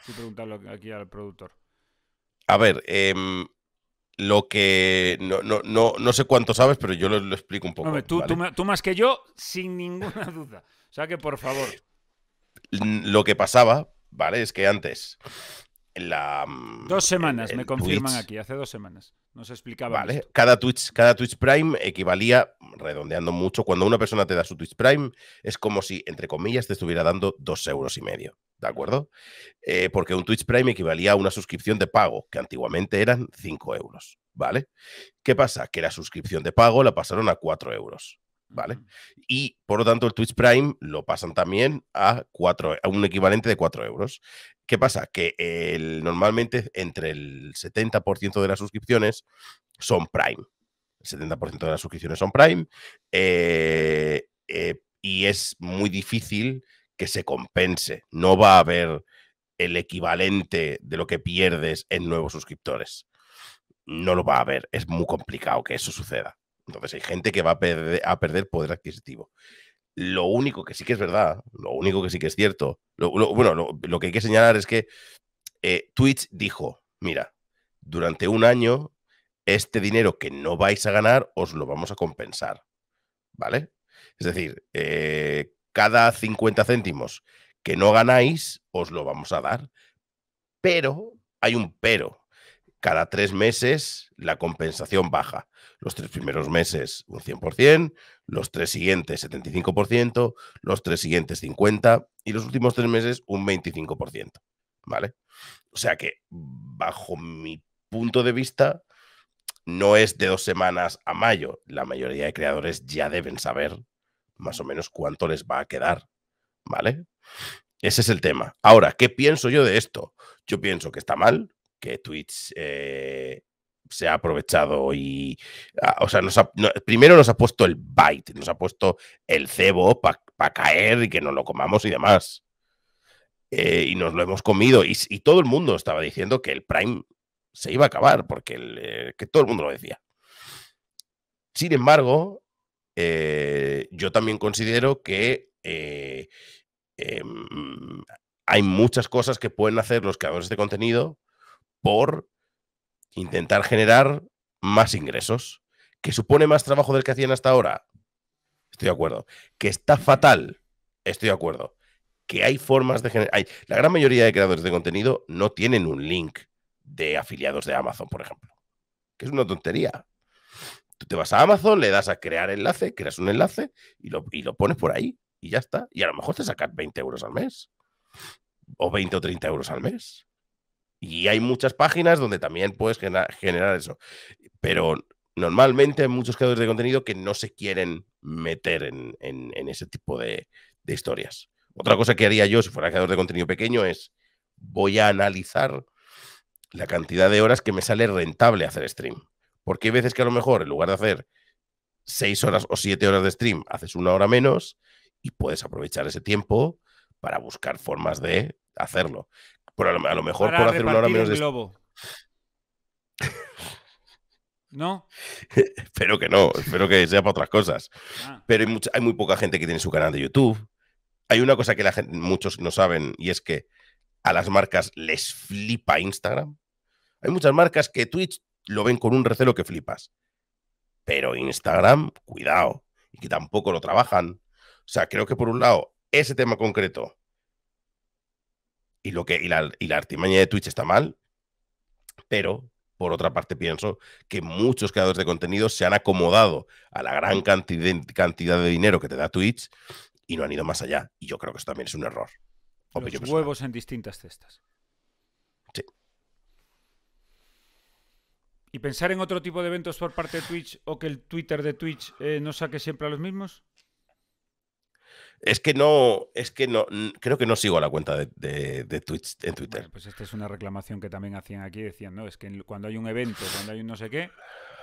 Speaker 1: Estoy preguntando aquí al productor.
Speaker 2: A ver, em, lo que. No, no, no, no sé cuánto sabes, pero yo lo, lo explico un poco.
Speaker 1: Hombre, tú,
Speaker 2: ¿vale?
Speaker 1: tú tú más que yo, sin ninguna duda. O sea que, por favor.
Speaker 2: Lo que pasaba ¿vale? Es que antes la,
Speaker 1: dos semanas, me confirman aquí, hace dos semanas. Nos explicaba.
Speaker 2: Vale, cada Twitch, cada Twitch Prime equivalía, redondeando mucho, cuando una persona te da su Twitch Prime, es como si, entre comillas, te estuviera dando dos euros y medio. ¿De acuerdo? Eh, porque un Twitch Prime equivalía a una suscripción de pago, que antiguamente eran 5 euros. ¿Vale? ¿Qué pasa? Que la suscripción de pago la pasaron a 4 euros. ¿Vale? Y por lo tanto, el Twitch Prime lo pasan también a, 4, a un equivalente de 4 euros. ¿Qué pasa? Que el, normalmente entre el 70% de las suscripciones son Prime. El 70% de las suscripciones son Prime. Eh, eh, y es muy difícil que se compense. No va a haber el equivalente de lo que pierdes en nuevos suscriptores. No lo va a haber. Es muy complicado que eso suceda. Entonces hay gente que va a perder, poder adquisitivo. Lo único que sí que es verdad, lo único que sí que es cierto, bueno, lo, que hay que señalar es que eh, Twitch dijo, mira, durante un año este dinero que no vais a ganar os lo vamos a compensar, ¿vale? Es decir, eh, cada 50 céntimos que no ganáis os lo vamos a dar, pero hay un pero. Cada tres meses la compensación baja. Los tres primeros meses un 100%, los tres siguientes 75%, los tres siguientes 50% y los últimos tres meses un 25%. ¿Vale? O sea que bajo mi punto de vista no es de dos semanas a mayo. La mayoría de creadores ya deben saber más o menos cuánto les va a quedar. ¿Vale? Ese es el tema. Ahora, ¿qué pienso yo de esto? Yo pienso que está mal, que Twitch eh, se ha aprovechado y, ah, o sea, primero nos ha puesto el bite, nos ha puesto el cebo para caer y que nos lo comamos y demás. Eh, y nos lo hemos comido y, todo el mundo estaba diciendo que el Prime se iba a acabar, porque eh, que todo el mundo lo decía. Sin embargo, eh, yo también considero que em, hay muchas cosas que pueden hacer los creadores de contenido por intentar generar más ingresos. ¿Que supone más trabajo del que hacían hasta ahora? Estoy de acuerdo. ¿Que está fatal? Estoy de acuerdo. Que hay formas de generar... La gran mayoría de creadores de contenido no tienen un link de afiliados de Amazon, por ejemplo. Que es una tontería. Tú te vas a Amazon, le das a crear enlace, creas un enlace y lo, y lo pones por ahí y ya está. Y a lo mejor te sacas 20 euros al mes. O 20 o 30 euros al mes. Y hay muchas páginas donde también puedes generar eso. Pero normalmente hay muchos creadores de contenido que no se quieren meter en, ese tipo de, historias. Otra cosa que haría yo si fuera creador de contenido pequeño es voy a analizar la cantidad de horas que me sale rentable hacer stream. Porque hay veces que a lo mejor en lugar de hacer seis horas o siete horas de stream, haces una hora menos y puedes aprovechar ese tiempo para buscar formas de hacerlo a, lo, mejor por hacer una hora menos de.
Speaker 1: Globo. ¿No?
Speaker 2: espero que no, espero que sea para otras cosas. Ah. Pero hay, hay, muy poca gente que tiene su canal de YouTube. Hay una cosa que la gente, muchos no saben y es que a las marcas les flipa Instagram. Hay muchas marcas que Twitch lo ven con un recelo que flipas. Pero Instagram, cuidado, y que tampoco lo trabajan. O sea, creo que por un lado, ese tema concreto y, lo que, y, la, y artimaña de Twitch está mal, pero por otra parte pienso que muchos creadores de contenido se han acomodado a la gran cantidad, cantidad de dinero que te da Twitch y no han ido más allá. Y yo creo que eso también es un error.
Speaker 1: Los huevos en distintas cestas.
Speaker 2: Sí.
Speaker 1: ¿Y pensar en otro tipo de eventos por parte de Twitch o que el Twitter de Twitch eh, no saque siempre a los mismos?
Speaker 2: Es que no, es que no, creo que no sigo a la cuenta de, de, Twitch en Twitter.
Speaker 1: pues esta es una reclamación que también hacían aquí, decían, no, es que cuando hay un evento, cuando hay un no sé qué,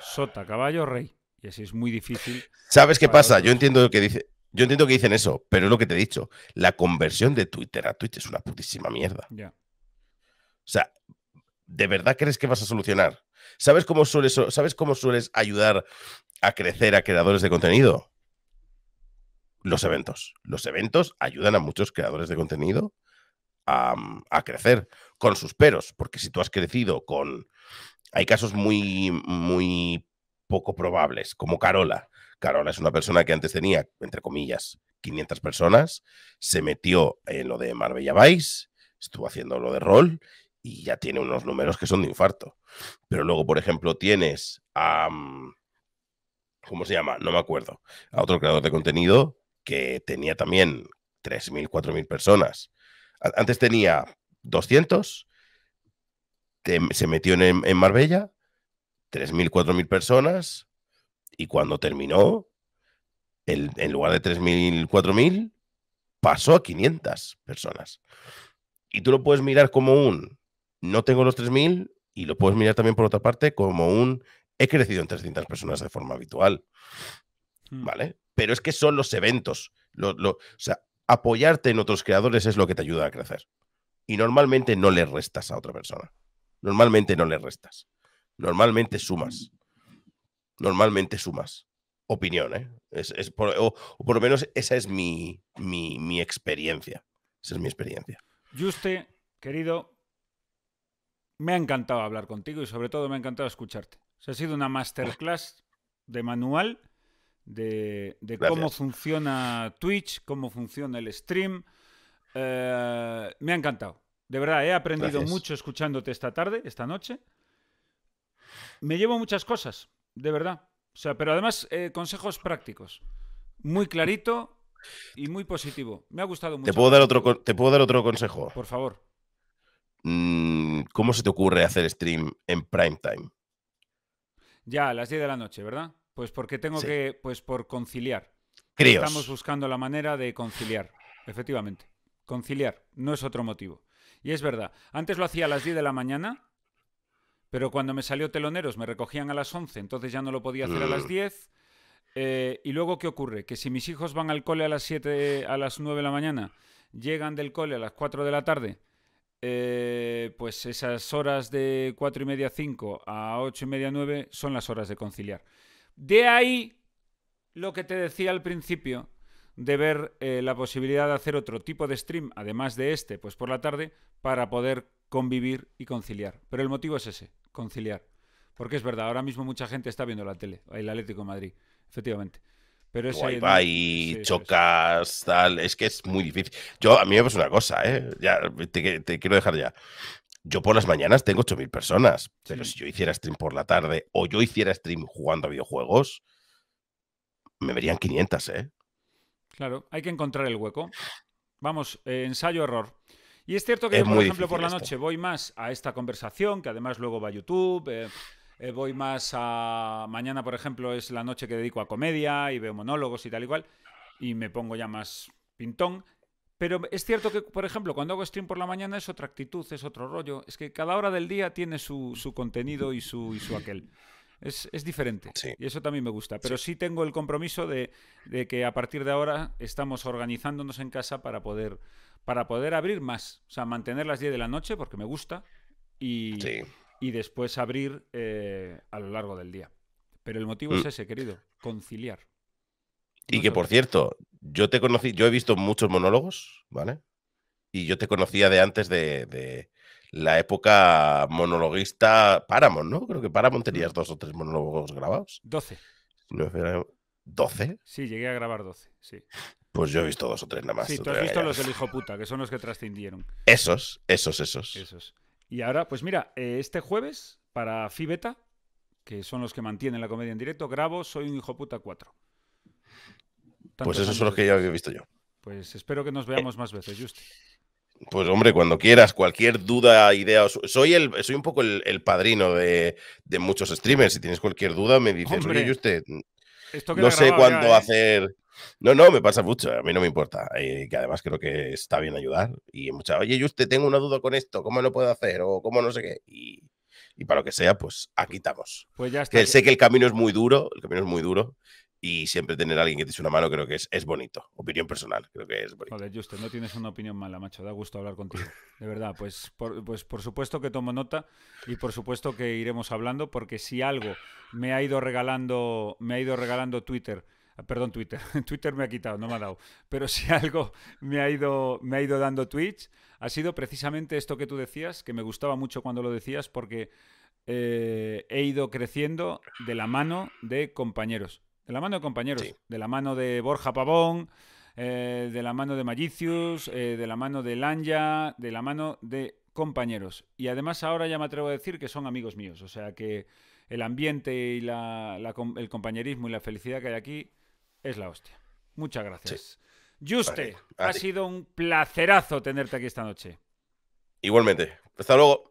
Speaker 1: sota, caballo, rey. Y así es muy difícil.
Speaker 2: ¿Sabes qué pasa? Yo entiendo que dice, yo entiendo que dicen eso, pero es lo que te he dicho. La conversión de Twitter a Twitch es una putísima mierda.
Speaker 1: Ya.
Speaker 2: O sea, ¿de verdad crees que vas a solucionar? ¿Sabes cómo sueles, ¿sabes cómo sueles ayudar a crecer a creadores de contenido? Los eventos. Los eventos ayudan a muchos creadores de contenido a, crecer con sus peros, porque si tú has crecido con... Hay casos muy, muy poco probables, como Carola. Carola es una persona que antes tenía, entre comillas, 500 personas, se metió en lo de Marbella Vice, estuvo haciendo lo de rol y ya tiene unos números que son de infarto. Pero luego, por ejemplo, tienes a... ¿Cómo se llama? No me acuerdo. A otro creador de contenido que tenía también 3.000, 4.000 personas. Antes tenía 200, se metió en, en Marbella, 3.000, 4.000 personas, y cuando terminó, en lugar de 3.000, 4.000, pasó a 500 personas. Y tú lo puedes mirar como un, no tengo los 3.000, y lo puedes mirar también por otra parte como un, he crecido en 300 personas de forma habitual. Hmm. ¿Vale? Pero es que son los eventos. o sea, apoyarte en otros creadores es lo que te ayuda a crecer. Y normalmente no le restas a otra persona. Normalmente no le restas. Normalmente sumas. Normalmente sumas. Opinión, ¿eh? Es, por, o, por lo menos esa es mi, mi, experiencia. Esa es mi experiencia.
Speaker 1: Juste, querido, me ha encantado hablar contigo y sobre todo me ha encantado escucharte. ha sido una masterclass de manual de, cómo funciona Twitch, cómo funciona el stream. Eh, me ha encantado. De verdad, he aprendido mucho escuchándote esta tarde, esta noche. Me llevo muchas cosas, de verdad. O sea, pero además eh, consejos prácticos. Muy clarito y muy positivo. Me ha gustado mucho.
Speaker 2: ¿Te puedo dar otro, ¿te puedo dar otro consejo?
Speaker 1: Por favor.
Speaker 2: Mm, ¿Cómo se te ocurre hacer stream en prime time?
Speaker 1: Ya, a las 10 de la noche, ¿verdad? Pues porque tengo que, pues por conciliar. Estamos buscando la manera de conciliar, efectivamente. Conciliar, no es otro motivo. Y es verdad, antes lo hacía a las 10 de la mañana, pero cuando me salió teloneros me recogían a las 11, entonces ya no lo podía hacer a las 10. Mm. Eh, y luego, ¿qué ocurre? Que si mis hijos van al cole a las 7, a las 9 de la mañana, llegan del cole a las 4 de la tarde, eh, pues esas horas de 4 y media, 5 a 8 y media, 9 son las horas de conciliar. De ahí lo que te decía al principio, de ver eh, la posibilidad de hacer otro tipo de stream, además de este, pues por la tarde, para poder convivir y conciliar. Pero el motivo es ese, conciliar. Porque es verdad, ahora mismo mucha gente está viendo la tele, el Atlético de Madrid, efectivamente. Pero ese,
Speaker 2: va y chocas, tal, es que es muy difícil. Yo, a mí me pasa una cosa, ¿eh? Ya, te, quiero dejar ya. Yo por las mañanas tengo 8.000 personas, pero si yo hiciera stream por la tarde o yo hiciera stream jugando a videojuegos, me verían 500, ¿eh?
Speaker 1: Claro, hay que encontrar el hueco. Vamos, eh, ensayo-error. Y es cierto que yo, por ejemplo, por la noche voy más a esta conversación, que además luego va a YouTube. Eh, eh, voy más a. Mañana, por ejemplo, es la noche que dedico a comedia y veo monólogos y tal y cual. Y me pongo ya más pintón. Pero es cierto que, por ejemplo, cuando hago stream por la mañana es otra actitud, es otro rollo. Es que cada hora del día tiene su, su contenido y su, y su aquel. Es, diferente. Y eso también me gusta. Pero sí, tengo el compromiso de, que a partir de ahora estamos organizándonos en casa para poder, para poder abrir más. O sea, mantener las 10 de la noche porque me gusta y, y después abrir eh, a lo largo del día. Pero el motivo es mm. ese, querido, conciliar.
Speaker 2: Y que por cierto, yo te conocí, yo he visto muchos monólogos, ¿vale? Y yo te conocía de antes de la época monologuista Paramount, ¿no? Creo que Paramount tenías dos o tres monólogos grabados.
Speaker 1: Doce.
Speaker 2: ¿Doce?
Speaker 1: Sí, llegué a grabar doce, sí.
Speaker 2: Pues yo he visto dos o tres nada más.
Speaker 1: Sí, tú has visto los del hijo puta, que son los que trascendieron.
Speaker 2: Esos, esos, esos.
Speaker 1: Esos. Y ahora, pues mira, eh, este jueves, para Fibeta, que son los que mantienen la comedia en directo, grabo Soy un hijo puta 4.
Speaker 2: Pues esos son los que ya he visto yo.
Speaker 1: Pues espero que nos veamos más veces, Justi.
Speaker 2: Pues hombre, cuando quieras, cualquier duda, idea. Soy el, soy un poco el, padrino de, muchos streamers. Si tienes cualquier duda, me dices, oye, usted, no sé cuándo ¿eh? hacer. No, no, me pasa mucho, a mí no me importa. Eh, que además creo que está bien ayudar. Y mucha, oye, usted tengo una duda con esto, ¿cómo lo puedo hacer? O cómo no sé qué. Y, para lo que sea, pues aquí estamos.
Speaker 1: Pues ya está.
Speaker 2: sé que el camino es muy duro, el camino es muy duro y siempre tener a alguien que te eche una mano creo que es, es bonito. Opinión personal, creo que es bonito.
Speaker 1: Joder, Justo, no tienes una opinión mala, macho. Da gusto hablar contigo. De verdad, pues por, pues por supuesto que tomo nota y por supuesto que iremos hablando porque si algo me ha ido regalando, me ha ido regalando Twitter, ah, perdón, Twitter, Twitter me ha quitado, no me ha dado, pero si algo me ha ido, me ha ido dando Twitch, ha sido precisamente esto que tú decías, que me gustaba mucho cuando lo decías porque eh, he ido creciendo de la mano de compañeros de la mano de compañeros, de la mano de Borja Pavón, eh, de la mano de Magicius, eh, de la mano de Lanya, de la mano de compañeros. Y además ahora ya me atrevo a decir que son amigos míos. O sea que el ambiente y el compañerismo y la felicidad que hay aquí es la hostia. Muchas gracias. Juste, ha sido un placerazo tenerte aquí esta noche.
Speaker 2: Igualmente. Hasta luego.